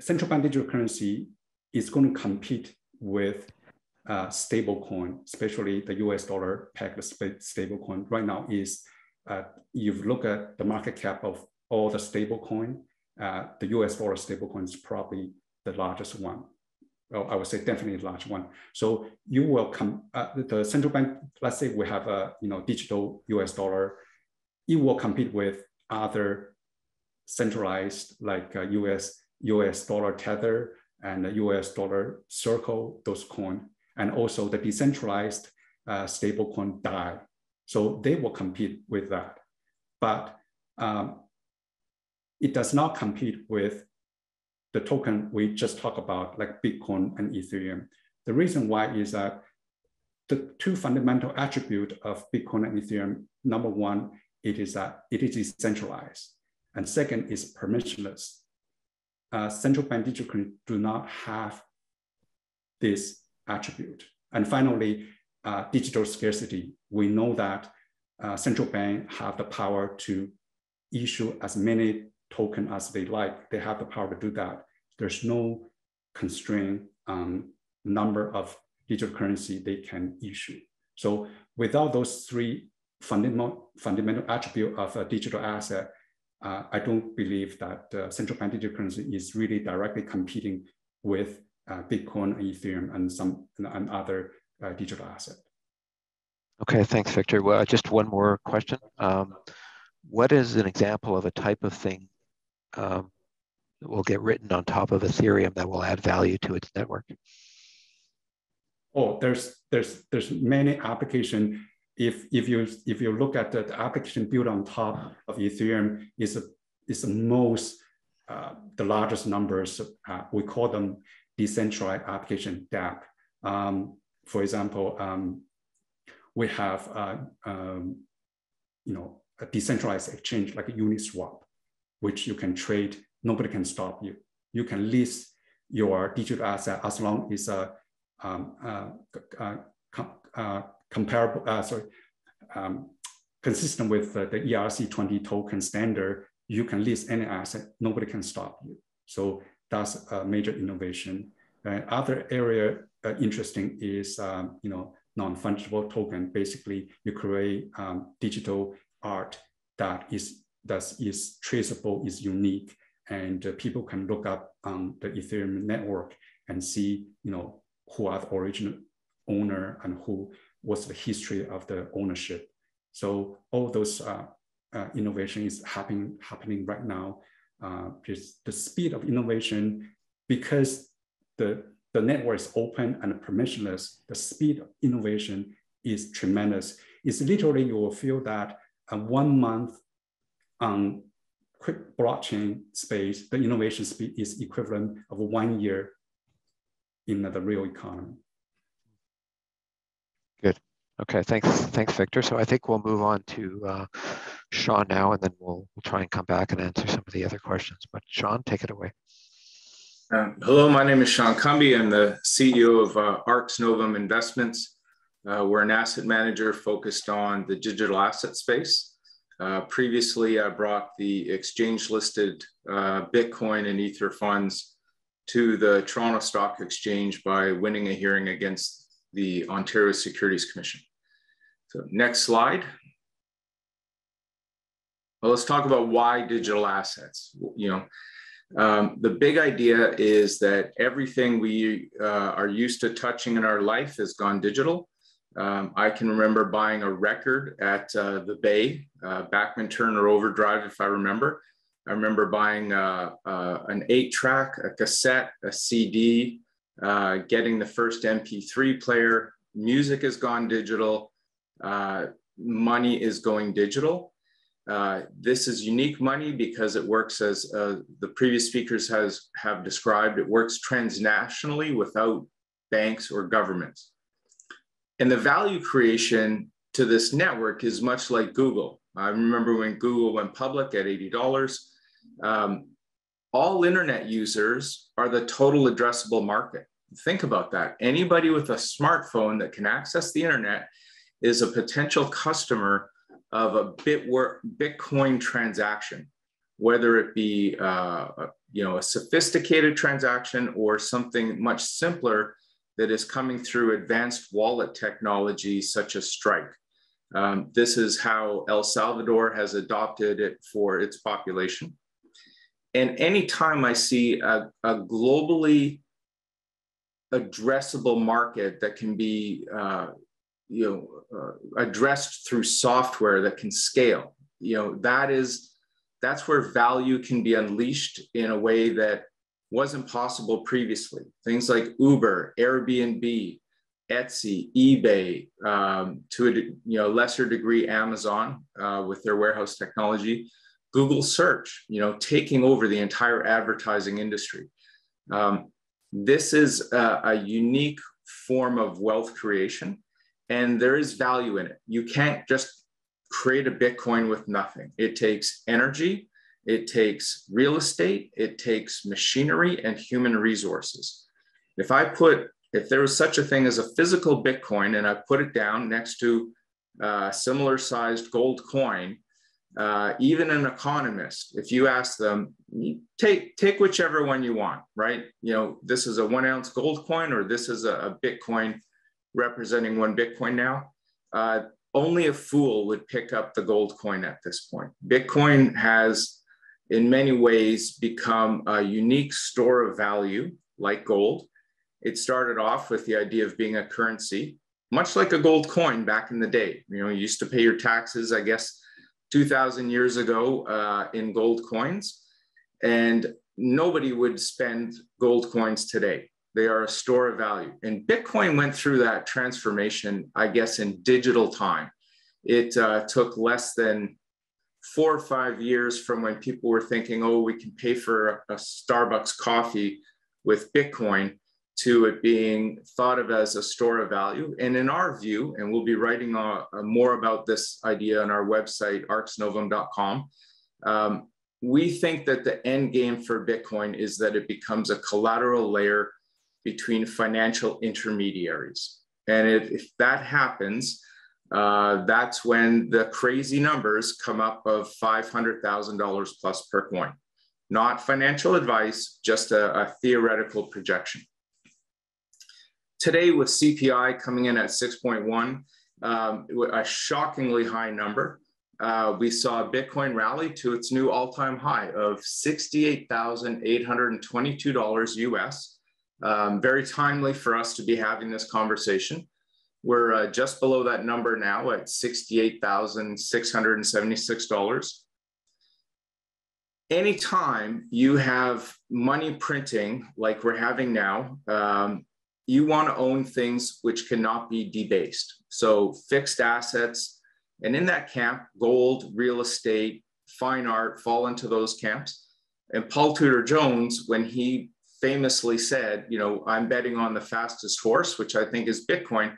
central bank digital currency is going to compete with uh, stable coin, especially the US dollar pegged stable coin. Right now is, uh, you look at the market cap of all the stable coin, uh, the US dollar stable coin is probably the largest one. Well, I would say definitely large one. So you will come, uh, the central bank, let's say we have a you know digital US dollar, it will compete with other centralized like uh, US US dollar tether and the US dollar circle, those coin, and also the decentralized uh, stablecoin DAI. So they will compete with that. But um, it does not compete with the token we just talked about, like Bitcoin and Ethereum. The reason why is that the two fundamental attributes of Bitcoin and Ethereum, number one, it is that it is decentralized. And second is permissionless. Uh, central bank digital currency do not have this attribute. And finally, uh, digital scarcity. We know that uh, central bank have the power to issue as many token as they like. They have the power to do that. There's no constraint on number of digital currency they can issue. So without those three fundamental, fundamental attribute of a digital asset, uh, I don't believe that uh, central bank digital currency is really directly competing with uh, Bitcoin, Ethereum, and some and other uh, digital asset. Okay, thanks, Victor. Well, just one more question. Um, what is an example of a type of thing um, that will get written on top of Ethereum that will add value to its network? Oh, there's there's there's many application. If if you if you look at the, the application built on top of Ethereum, is a, is the most uh, the largest numbers. Uh, we call them decentralized application DApp. Um, for example, um, we have uh, um, you know a decentralized exchange like a Uniswap, which you can trade. Nobody can stop you. You can list your digital asset as long as a um, uh, uh, uh, comparable, uh, sorry, um, consistent with the ERC20 token standard. You can list any asset. Nobody can stop you. So that's a major innovation. Uh, other area uh, interesting is um, you know non-fungible token. Basically, you create um, digital art that is that is traceable, is unique, and uh, people can look up on the Ethereum network and see you know who are the original owner and who was the history of the ownership. So all those uh, uh, innovation is happening happening right now. Uh, the speed of innovation because the the network is open and permissionless, the speed of innovation is tremendous. It's literally you will feel that a one month on quick blockchain space, the innovation speed is equivalent of one year in the real economy. Okay, thanks, thanks, Victor. So I think we'll move on to uh, Sean now, and then we'll, we'll try and come back and answer some of the other questions. But Sean, take it away. Uh, hello, my name is Sean Cumby. I'm the CEO of uh, Arx Novum Investments. Uh, we're an asset manager focused on the digital asset space. Uh, previously, I brought the exchange listed uh, Bitcoin and Ether funds to the Toronto Stock Exchange by winning a hearing against the Ontario Securities Commission. So, next slide. Well, let's talk about why digital assets. You know, um, the big idea is that everything we uh, are used to touching in our life has gone digital. Um, I can remember buying a record at uh, the Bay, uh, Bachman Turner Overdrive, if I remember. I remember buying uh, uh, an eight track, a cassette, a CD, uh, getting the first MP3 player. Music has gone digital. Money is going digital. Uh, this is unique money because it works as uh, the previous speakers has have described, it works transnationally without banks or governments. And the value creation to this network is much like Google. I remember when Google went public at $80, um, all internet users are the total addressable market. Think about that. Anybody with a smartphone that can access the internet is a potential customer of a Bitcoin transaction, whether it be uh, you know a sophisticated transaction or something much simpler that is coming through advanced wallet technology such as Strike. Um, this is how El Salvador has adopted it for its population. and anytime I see a, a globally addressable market that can be uh, you know addressed through software that can scale. You know that is that's where value can be unleashed in a way that wasn't possible previously. Things like uber airbnb etsy ebay um, to a you know lesser degree amazon uh, with their warehouse technology. Google search you know taking over the entire advertising industry. Um, this is a, a unique form of wealth creation and there is value in it. You can't just create a Bitcoin with nothing. It takes energy, it takes real estate, it takes machinery and human resources. If I put, if there was such a thing as a physical Bitcoin and I put it down next to a similar sized gold coin, uh, even an economist, if you ask them, take take whichever one you want, right? You know, this is a one ounce gold coin or this is a, a Bitcoin representing one Bitcoin now. Uh, only a fool would pick up the gold coin at this point. Bitcoin has, in many ways, become a unique store of value like gold. It started off with the idea of being a currency, much like a gold coin back in the day. You know, you used to pay your taxes, I guess, 2,000 years ago uh, in gold coins, and nobody would spend gold coins today. They are a store of value. And Bitcoin went through that transformation, I guess, in digital time. It uh, took less than four or five years from when people were thinking, oh, we can pay for a Starbucks coffee with Bitcoin to it being thought of as a store of value. And in our view, and we'll be writing uh, uh more about this idea on our website, arxnovum.com, um, we think that the end game for Bitcoin is that it becomes a collateral layer between financial intermediaries. And if, if that happens, uh, that's when the crazy numbers come up of $500,000 plus per coin. Not financial advice, just a, a theoretical projection. Today, with CPI coming in at 6.1, um, a shockingly high number, uh, we saw Bitcoin rally to its new all-time high of $68,822 US, um, very timely for us to be having this conversation. We're uh, just below that number now at $68,676. Anytime you have money printing like we're having now, um, you want to own things which cannot be debased. So fixed assets, and in that camp, gold, real estate, fine art fall into those camps. And Paul Tudor Jones, when he famously said, you know, I'm betting on the fastest horse, which I think is Bitcoin.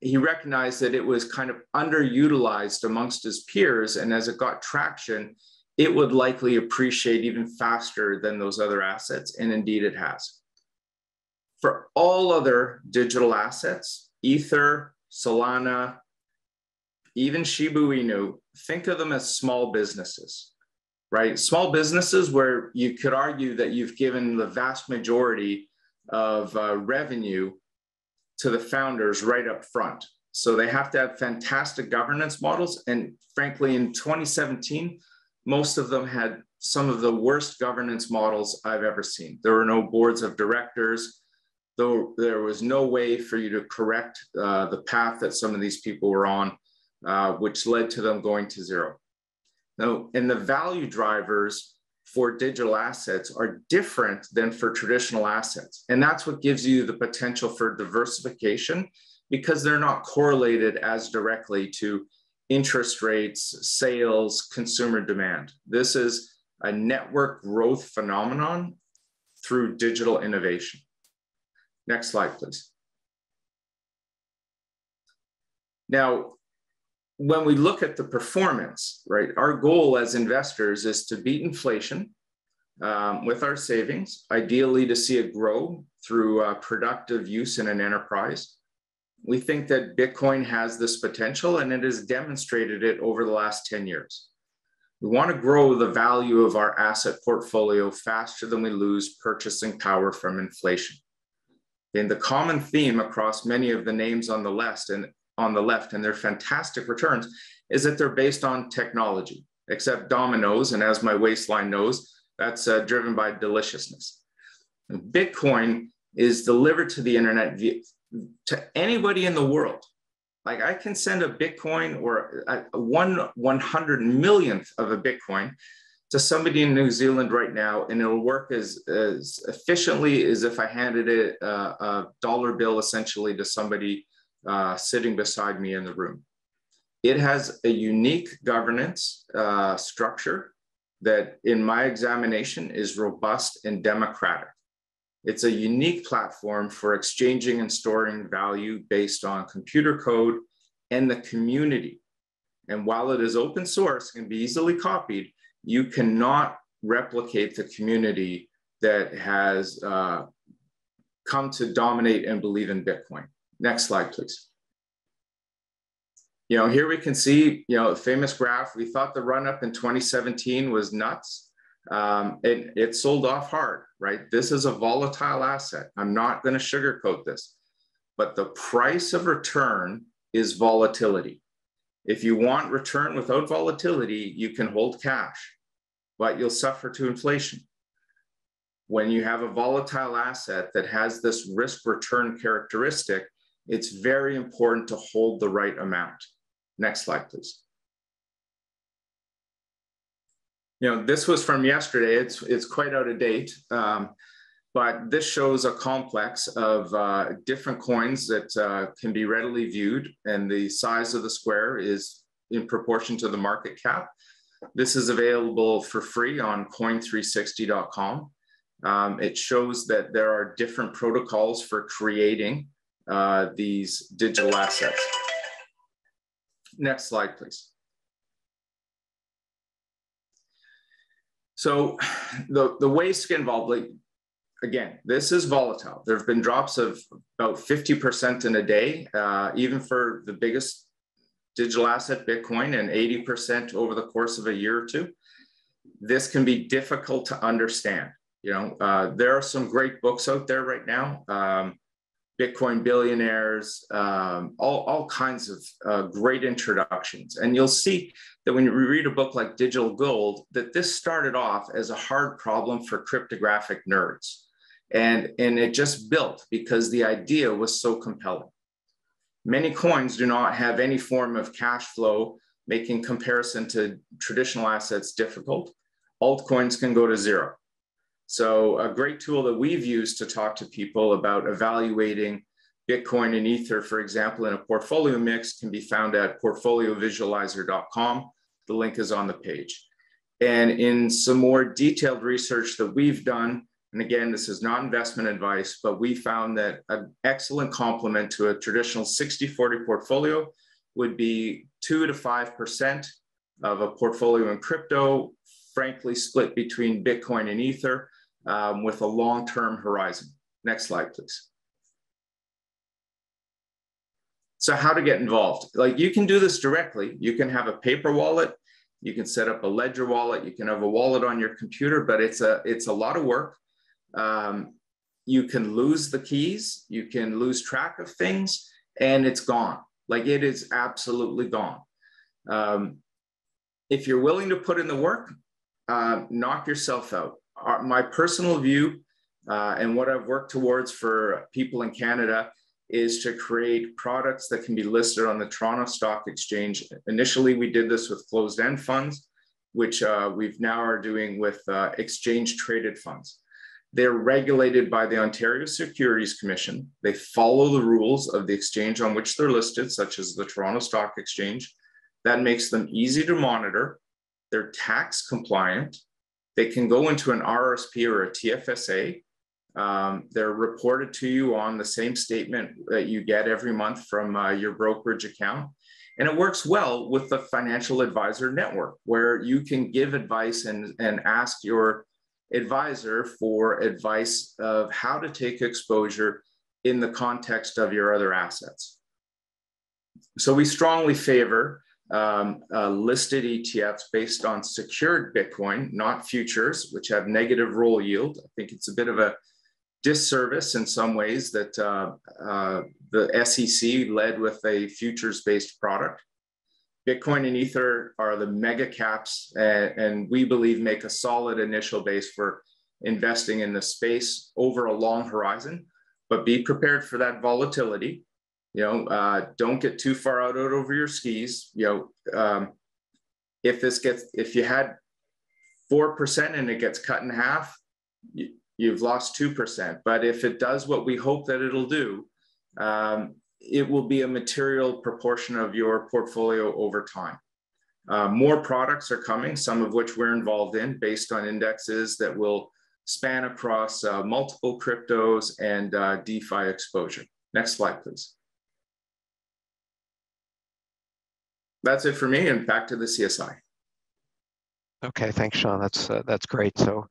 He recognized that it was kind of underutilized amongst his peers. And as it got traction, it would likely appreciate even faster than those other assets. And indeed, it has. For all other digital assets, Ether, Solana, even Shiba Inu, think of them as small businesses right? Small businesses where you could argue that you've given the vast majority of uh, revenue to the founders right up front. So they have to have fantastic governance models. And frankly, in 2017, most of them had some of the worst governance models I've ever seen. There were no boards of directors, though there was no way for you to correct uh, the path that some of these people were on, uh, which led to them going to zero. Now, and the value drivers for digital assets are different than for traditional assets. And that's what gives you the potential for diversification because they're not correlated as directly to interest rates, sales, consumer demand. This is a network growth phenomenon through digital innovation. Next slide, please. Now, when we look at the performance, right, our goal as investors is to beat inflation um, with our savings, ideally to see it grow through uh, productive use in an enterprise. We think that Bitcoin has this potential and it has demonstrated it over the last 10 years. We want to grow the value of our asset portfolio faster than we lose purchasing power from inflation. And the common theme across many of the names on the list and on the left and their fantastic returns is that they're based on technology, except Domino's, and as my waistline knows, That's uh, driven by deliciousness. Bitcoin is delivered to the internet to anybody in the world. Like I can send a Bitcoin or a, a one one hundred millionth of a Bitcoin to somebody in New Zealand right now, and it'll work as, as efficiently as if I handed it a, a dollar bill essentially to somebody uh, sitting beside me in the room. It has a unique governance uh, structure that, in my examination, is robust and democratic. It's a unique platform for exchanging and storing value based on computer code and the community. And while it is open source and can be easily copied, you cannot replicate the community that has uh, come to dominate and believe in Bitcoin. Next slide, please. You know, here we can see, you know, famous graph. We thought the run up in 2017 was nuts. Um, it, it sold off hard, right? This is a volatile asset. I'm not going to sugarcoat this, but the price of return is volatility. If you want return without volatility, you can hold cash, but you'll suffer to inflation. When you have a volatile asset that has this risk return characteristic, it's very important to hold the right amount. Next slide, please. You know, this was from yesterday. It's, it's quite out of date, um, but this shows a complex of uh, different coins that uh, can be readily viewed, and the size of the square is in proportion to the market cap. This is available for free on coin360.com. Um, it shows that there are different protocols for creating uh, these digital assets. Next slide, please. So the, the ways to get involved, like, again, this is volatile. There have been drops of about 50% in a day, uh, even for the biggest digital asset, Bitcoin, and 80% over the course of a year or two. This can be difficult to understand. You know, uh, there are some great books out there right now. Um, Bitcoin billionaires, um, all, all kinds of uh, great introductions. And you'll see that when you read a book like Digital Gold, that this started off as a hard problem for cryptographic nerds. And, and it just built because the idea was so compelling. Many coins do not have any form of cash flow, making comparison to traditional assets difficult. Altcoins can go to zero. So a great tool that we've used to talk to people about evaluating Bitcoin and Ether, for example, in a portfolio mix can be found at portfoliovisualizer.com. The link is on the page. And in some more detailed research that we've done, and again, this is not investment advice, but we found that an excellent complement to a traditional 60 40 portfolio would be 2 to 5% of a portfolio in crypto, frankly, split between Bitcoin and Ether um, with a long-term horizon. Next slide, please. So how to get involved? Like you can do this directly. You can have a paper wallet. You can set up a ledger wallet. You can have a wallet on your computer, but it's a, it's a lot of work. Um, you can lose the keys. You can lose track of things and it's gone. Like it is absolutely gone. Um, if you're willing to put in the work, uh, knock yourself out our, my personal view uh, and what I've worked towards for people in Canada is to create products that can be listed on the Toronto Stock Exchange. Initially, we did this with closed end funds, which uh, we've now are doing with uh, exchange traded funds. They're regulated by the Ontario Securities Commission. They follow the rules of the exchange on which they're listed, such as the Toronto Stock Exchange. That makes them easy to monitor. They're tax compliant they can go into an RSP or a TFSA. Um, they're reported to you on the same statement that you get every month from uh, your brokerage account. And it works well with the financial advisor network, where you can give advice and, and ask your advisor for advice of how to take exposure in the context of your other assets. So we strongly favor um, uh, listed ETFs based on secured Bitcoin, not futures, which have negative roll yield. I think it's a bit of a disservice in some ways that uh, uh, the SEC led with a futures based product. Bitcoin and Ether are the mega caps, and, and, we believe make a solid initial base for investing in the space over a long horizon. But be prepared for that volatility. You know, uh, don't get too far out over your skis. You know, um, if this gets, if you had four percent and it gets cut in half, you, you've lost two percent. But if it does what we hope that it'll do, um, it will be a material proportion of your portfolio over time. Uh, more products are coming, some of which we're involved in based on indexes that will span across uh, multiple cryptos and uh, DeFi exposure. Next slide, please. That's it for me and back to the CSI. Okay, thanks, Sean. That's uh, that's great. So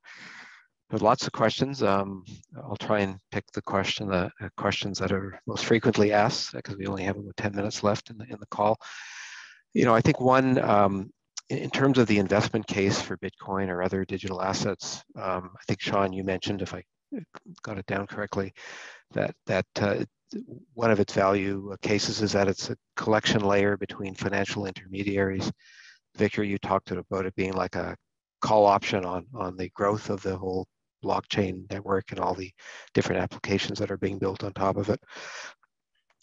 there's lots of questions. Um, I'll try and pick the question, the uh, questions that are most frequently asked, because we only have about 10 minutes left in the, in the call. You know, I think one, um, in terms of the investment case for Bitcoin or other digital assets, um, I think Sean, you mentioned, if I got it down correctly, that that uh, one of its value cases is that it's a collateral layer between financial intermediaries. Victor, you talked about it being like a call option on on the growth of the whole blockchain network and all the different applications that are being built on top of it.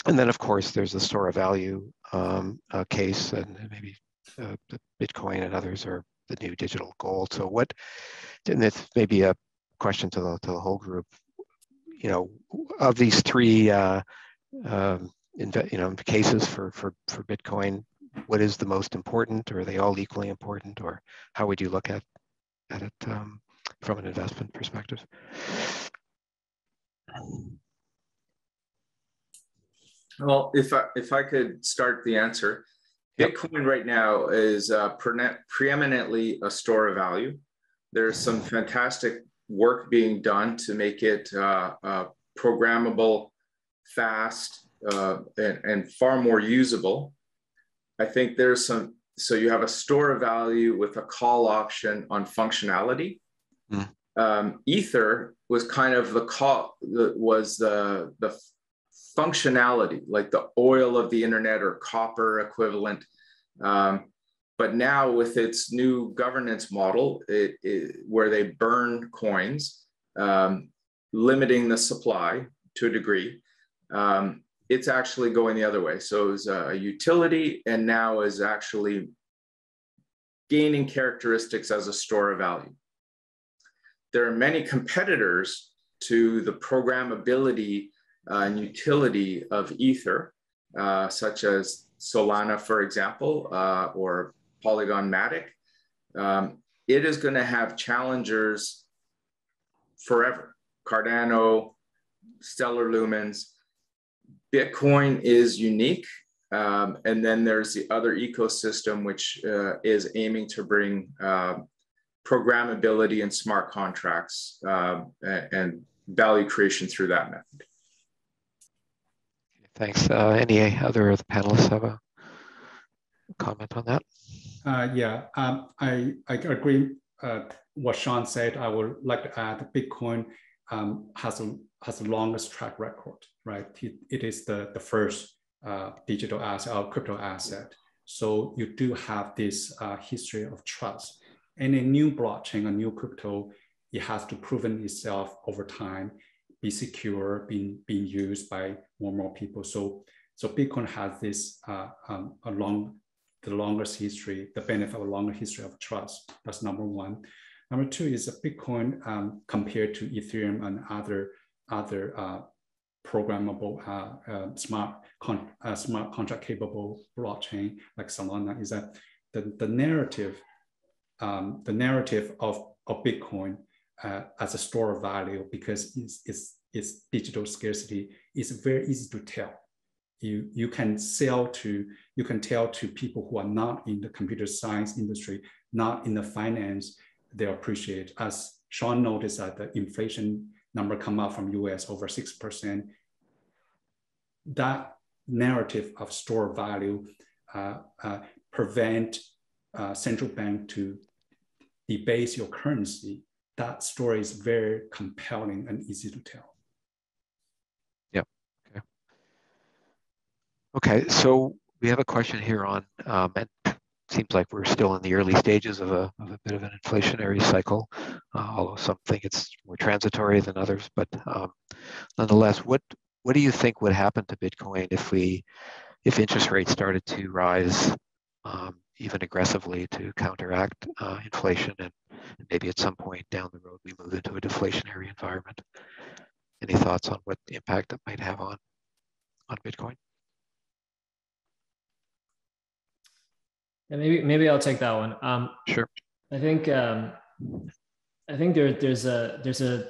And then, of course, there's the store of value um, uh, case, and maybe uh, Bitcoin and others are the new digital gold. So, what? And this may be a question to the to the whole group. You know, of these three, uh, um, you know, cases for for for Bitcoin, what is the most important? Or are they all equally important? Or how would you look at at it? Um, from an investment perspective? Well, if I, if I could start the answer, yep. Bitcoin right now is uh, pre- preeminently a store of value. There's some fantastic work being done to make it uh, uh, programmable, fast, uh, and, and far more usable. I think there's some, so you have a store of value with a call option on functionality Mm. Um, Ether was kind of the call was the the functionality, like the oil of the internet or copper equivalent. Um, but now with its new governance model, it, it, where they burn coins, um, limiting the supply to a degree, um, it's actually going the other way. So it's a utility and now is actually gaining characteristics as a store of value there are many competitors to the programmability uh, and utility of Ether, uh, such as Solana, for example, uh, or Polygon Matic. Um, it is going to have challengers forever. Cardano, Stellar Lumens. Bitcoin is unique. Um, and then there's the other ecosystem, which uh, is aiming to bring um, programmability and smart contracts uh, and value creation through that method. Thanks. Uh, any other of the panelists have a comment on that? Uh, yeah, um, I, I agree uh, what Sean said. I would like to add Bitcoin um, has, a, has the longest track record, right? it, it is the, the first uh, digital asset or crypto asset. So you do have this uh, history of trust any new blockchain, a new crypto, it has to proven itself over time, be secure, being being used by more and more people. So so Bitcoin has this uh, um, a long, the longest history, the benefit of a longer history of trust. That's number one. Number two is Bitcoin um, compared to Ethereum and other other uh, programmable uh, uh smart con- uh, smart contract capable blockchain like Solana is that the, the narrative um, the narrative of, of Bitcoin uh, as a store of value because it's, it's, it's digital scarcity is very easy to tell. You, you can sell to, you can tell to people who are not in the computer science industry, not in the finance, they appreciate. As Sean noticed that the inflation number come out from US over 6%, that narrative of store value uh, uh, prevent uh, central bank to debase your currency, that story is very compelling and easy to tell. Yeah. Okay. So we have a question here on um, seems like we're still in the early stages of a, of a bit of an inflationary cycle, uh, although some think it's more transitory than others. But um, nonetheless, what what do you think would happen to Bitcoin if we if interest rates started to rise um, even aggressively to counteract uh, inflation and maybe at some point down the road we move into a deflationary environment? Any thoughts on what impact that might have on on Bitcoin? Yeah, maybe maybe I'll take that one. Um, sure. I think um, I think there there's a there's a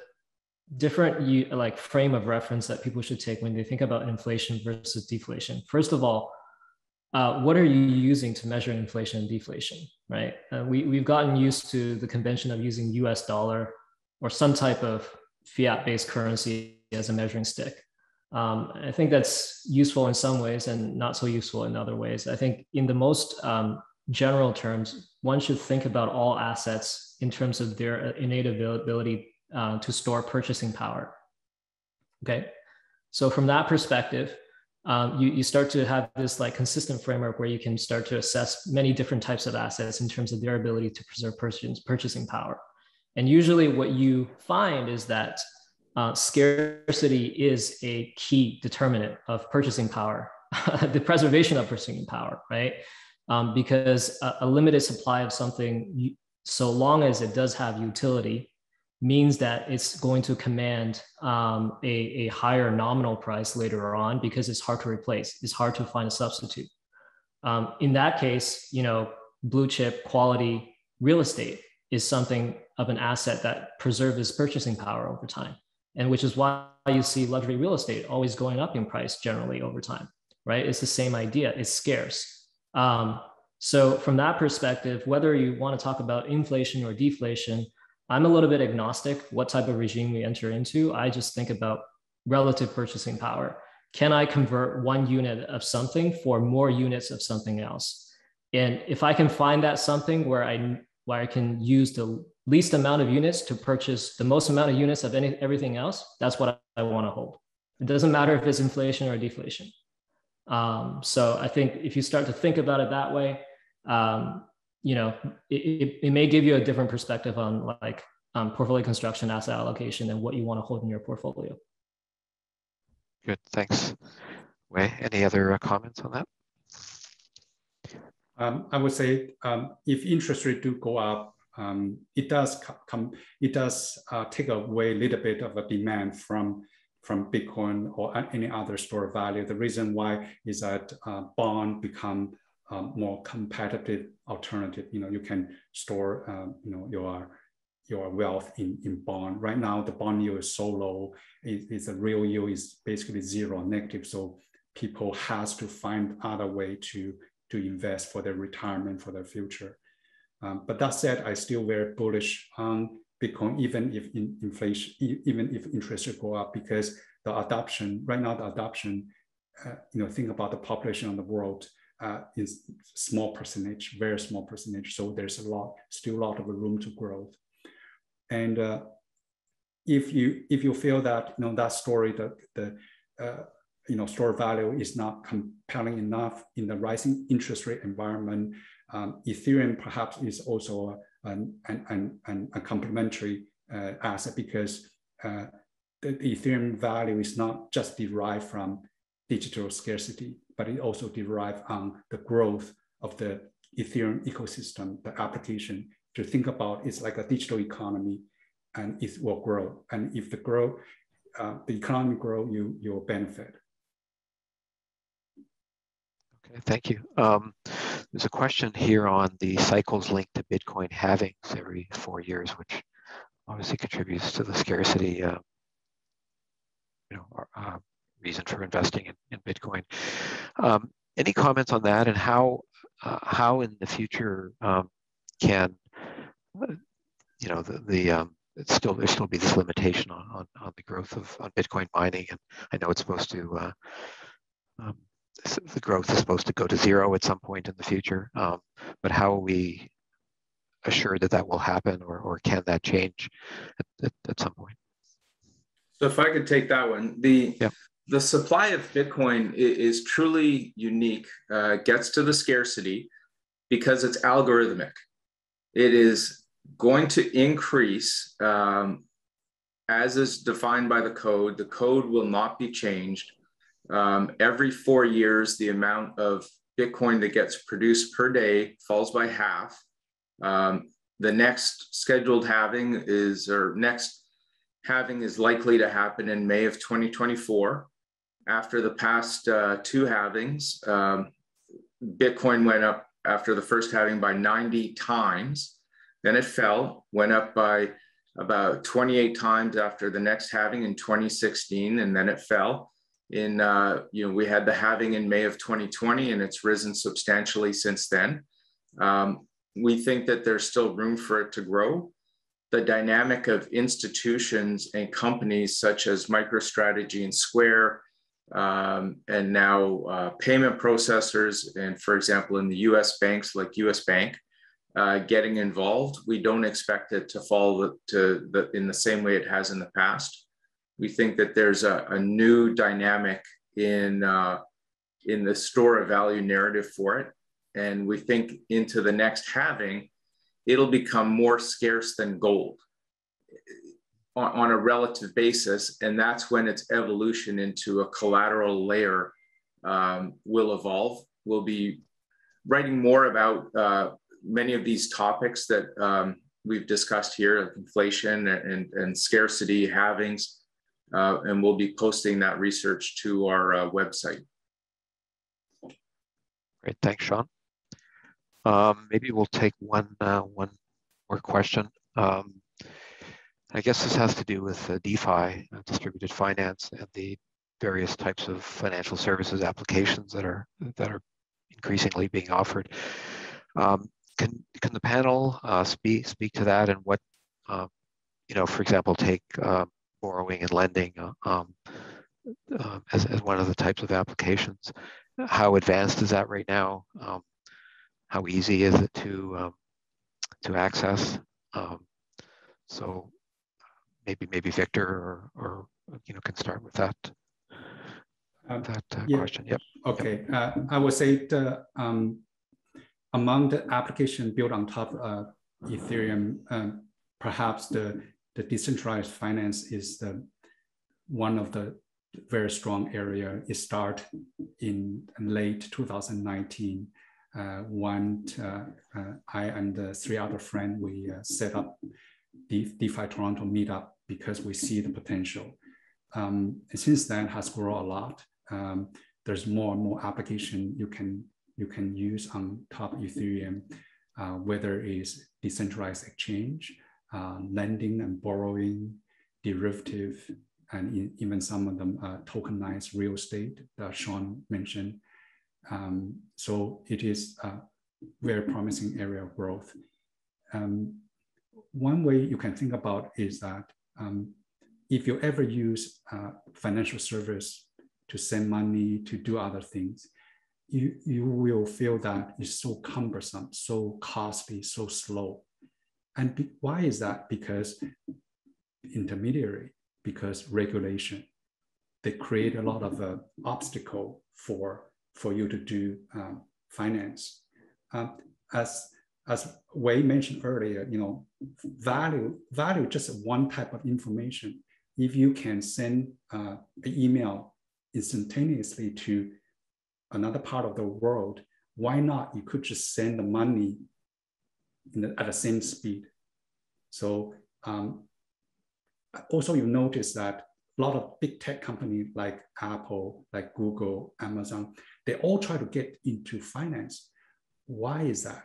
different like frame of reference that people should take when they think about inflation versus deflation. First of all, uh, what are you using to measure inflation and deflation, right? Uh, we we've gotten used to the convention of using U.S. dollar or some type of fiat-based currency as a measuring stick. Um, I think that's useful in some ways and not so useful in other ways. I think in the most um, general terms, one should think about all assets in terms of their innate ability uh, to store purchasing power. Okay, so from that perspective, um, you, you start to have this like consistent framework where you can start to assess many different types of assets in terms of their ability to preserve purchasing power. And usually what you find is that uh, scarcity is a key determinant of purchasing power, the preservation of purchasing power, right? Um, because a, a, limited supply of something, so long as it does have utility, means that it's going to command um, a, a higher nominal price later on because it's hard to replace. It's hard to find a substitute. Um, in that case, you know, blue chip quality real estate is something of an asset that preserves purchasing power over time, and which is why you see luxury real estate always going up in price generally over time. Right? It's the same idea. It's scarce um, so from that perspective, whether you want to talk about inflation or deflation, I'm a little bit agnostic what type of regime we enter into. I just think about relative purchasing power. Can I convert one unit of something for more units of something else? And if I can find that something where I where I can use the least amount of units to purchase the most amount of units of any, everything else, that's what I, I want to hold. It doesn't matter if it's inflation or deflation. Um, so I think if you start to think about it that way, um, you know, it, it, may give you a different perspective on like um, portfolio construction, asset allocation, and what you want to hold in your portfolio. Good, thanks. Wei, any other uh, comments on that? Um, I would say um, if interest rate do go up, um, it does come, it does uh, take away a little bit of a demand from from Bitcoin or any other store of value. The reason why is that uh, bond become um, more competitive alternative. You know, you can store, um, you know, your your wealth in, in bond. Right now, the bond yield is so low. It, it's a real yield is basically zero negative. So people has to find other way to to invest for their retirement for their future. Um, but that said, I still very bullish on Bitcoin, even if in inflation, even if interest rate go up, because the adoption right now, the adoption, uh, you know, think about the population of the world uh, is small percentage, very small percentage. So there's a lot, still a lot of room to grow. And uh, if you if you feel that you know that story, that the uh, you know store value is not compelling enough in the rising interest rate environment, um, Ethereum perhaps is also an, an, an, a complementary uh, asset because uh, the, the Ethereum value is not just derived from digital scarcity, but it also derived on the growth of the Ethereum ecosystem, the application. To think about it's like a digital economy, and it will grow. And if the grow, uh, the economy grow, you you'll benefit. Okay, thank you. Um, there's a question here on the cycles linked to Bitcoin halvings every four years, which obviously contributes to the scarcity, uh, you know, uh, reason for investing in, in Bitcoin. Um, any comments on that and how uh, how in the future um, can uh, you know the the um, it's still there still be this limitation on, on, on the growth of on Bitcoin mining and I know it's supposed to uh, um, the growth is supposed to go to zero at some point in the future. Um, but how are we assured that that will happen or, or can that change at, at, at some point? So if I could take that one, the yeah. the supply of Bitcoin is, is truly unique. Uh, gets to the scarcity. because it's algorithmic. It is going to increase um, as is defined by the code. The code will not be changed. Um, every four years, the amount of Bitcoin that gets produced per day falls by half. Um, the next scheduled halving is, or next halving is likely to happen in May of 2024. After the past uh, two halvings, um, Bitcoin went up after the first halving by 90 times. Then it fell, went up by about 28 times after the next halving in 2016, and then it fell. In uh, you know, we had the halving in May of 2020, and it's risen substantially since then. Um, we think that there's still room for it to grow. The dynamic of institutions and companies such as MicroStrategy and Square, um, and now uh, payment processors, and for example, in the US banks like US Bank, uh, getting involved. We don't expect it to fall to the, in the same way it has in the past. We think that there's a, a new dynamic in, uh, in the store of value narrative for it. And we think into the next halving, it'll become more scarce than gold on, on a relative basis. And that's when its evolution into a collateral layer um, will evolve. We'll be writing more about uh, many of these topics that um, we've discussed here, like inflation and, and scarcity halvings, uh, and we'll be posting that research to our uh, website. Great, thanks, Sean. Um, maybe we'll take one uh, one more question. Um, I guess this has to do with uh, DeFi, uh, distributed finance, and the various types of financial services applications that are that are increasingly being offered. Um, can can the panel uh, speak speak to that and what um, you know, for example, take uh, borrowing and lending uh, um, uh, as as one of the types of applications. How advanced is that right now? Um, how easy is it to um, to access? Um, so maybe maybe Victor or or you know can start with that. Um, that uh, yeah. question. Yep. Okay. Yep. Uh, I would say the um, among the application built on top of Ethereum, um, perhaps the, the decentralized finance is the one of the very strong area. It started in late 2019 uh, when uh, uh, I and three other friends, we uh, set up the DeFi Toronto meetup because we see the potential. Um, since then has grown a lot. Um, there's more and more application you can you can use on top Ethereum, uh, whether it's decentralized exchange, uh, lending and borrowing, derivative, and in, even some of them tokenized real estate that Sean mentioned. Um, so it is a very promising area of growth. Um, one way you can think about is that um, if you ever use financial service to send money, to do other things, you, you will feel that it's so cumbersome, so costly, so slow. And be, why is that? Because intermediary, because regulation, they create a lot of uh, obstacle for, for you to do um, finance. Um, as, as Wei mentioned earlier, you know, value, value just one type of information. If you can send uh, an email instantaneously to another part of the world, why not? You could just send the money the, at the same speed. So um, also you notice that a lot of big tech companies like Apple, like Google, Amazon, they all try to get into finance. Why is that?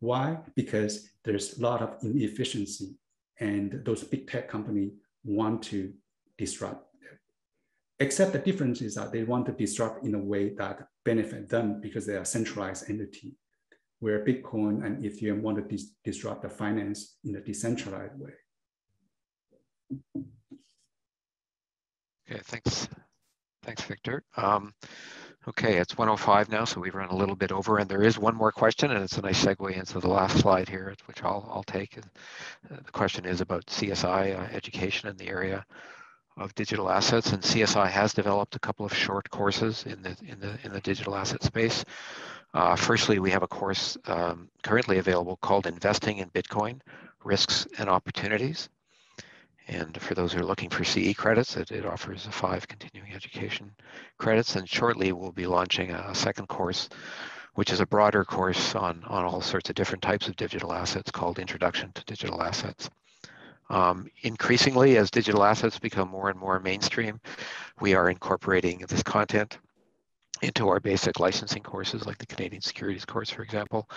Why? Because there's a lot of inefficiency and those big tech companies want to disrupt except the difference is that they want to disrupt in a way that benefit them because they are centralized entity, where Bitcoin and Ethereum want to dis disrupt the finance in a decentralized way. Okay, thanks. Thanks, Victor. Um, okay, it's 105 now, so we've run a little bit over, and there is one more question, and it's a nice segue into the last slide here, which I'll, I'll take. Uh, the question is about CSI uh, education in the area of digital assets, and CSI has developed a couple of short courses in the in the in the digital asset space. Uh, firstly, we have a course um, currently available called Investing in Bitcoin, Risks and Opportunities. And for those who are looking for CE credits, it, it offers five continuing education credits. And shortly, we'll be launching a second course, which is a broader course on, on all sorts of different types of digital assets called Introduction to Digital Assets. Um, increasingly, as digital assets become more and more mainstream, we are incorporating this content into our basic licensing courses, like the Canadian Securities course, for example,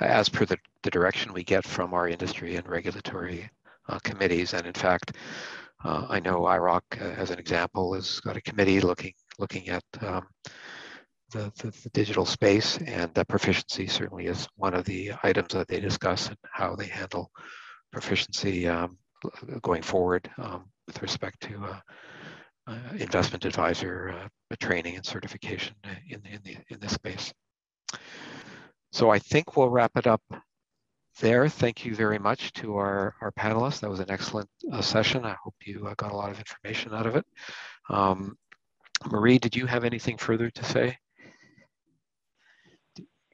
as per the, the direction we get from our industry and regulatory uh, committees. And in fact, uh, I know IIROC, uh, as an example, has got a committee looking looking at um, the, the, the, digital space, and the proficiency certainly is one of the items that they discuss and how they handle proficiency um, going forward um, with respect to uh, investment advisor uh, training and certification in, in, the, in this space. So I think we'll wrap it up there. Thank you very much to our, our panelists. That was an excellent uh, session. I hope you uh, got a lot of information out of it. Um, Marie, did you have anything further to say?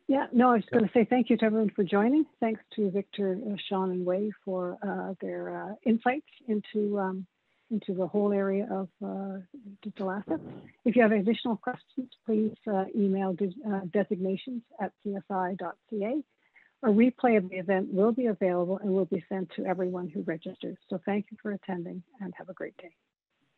Yeah, no, I was going to say thank you to everyone for joining. Thanks to Victor, uh, Sean, and Wei for uh, their uh, insights into um, into the whole area of uh, digital assets. If you have additional questions, please uh, email uh, designations at csi.ca. A replay of the event will be available and will be sent to everyone who registers. So thank you for attending and have a great day.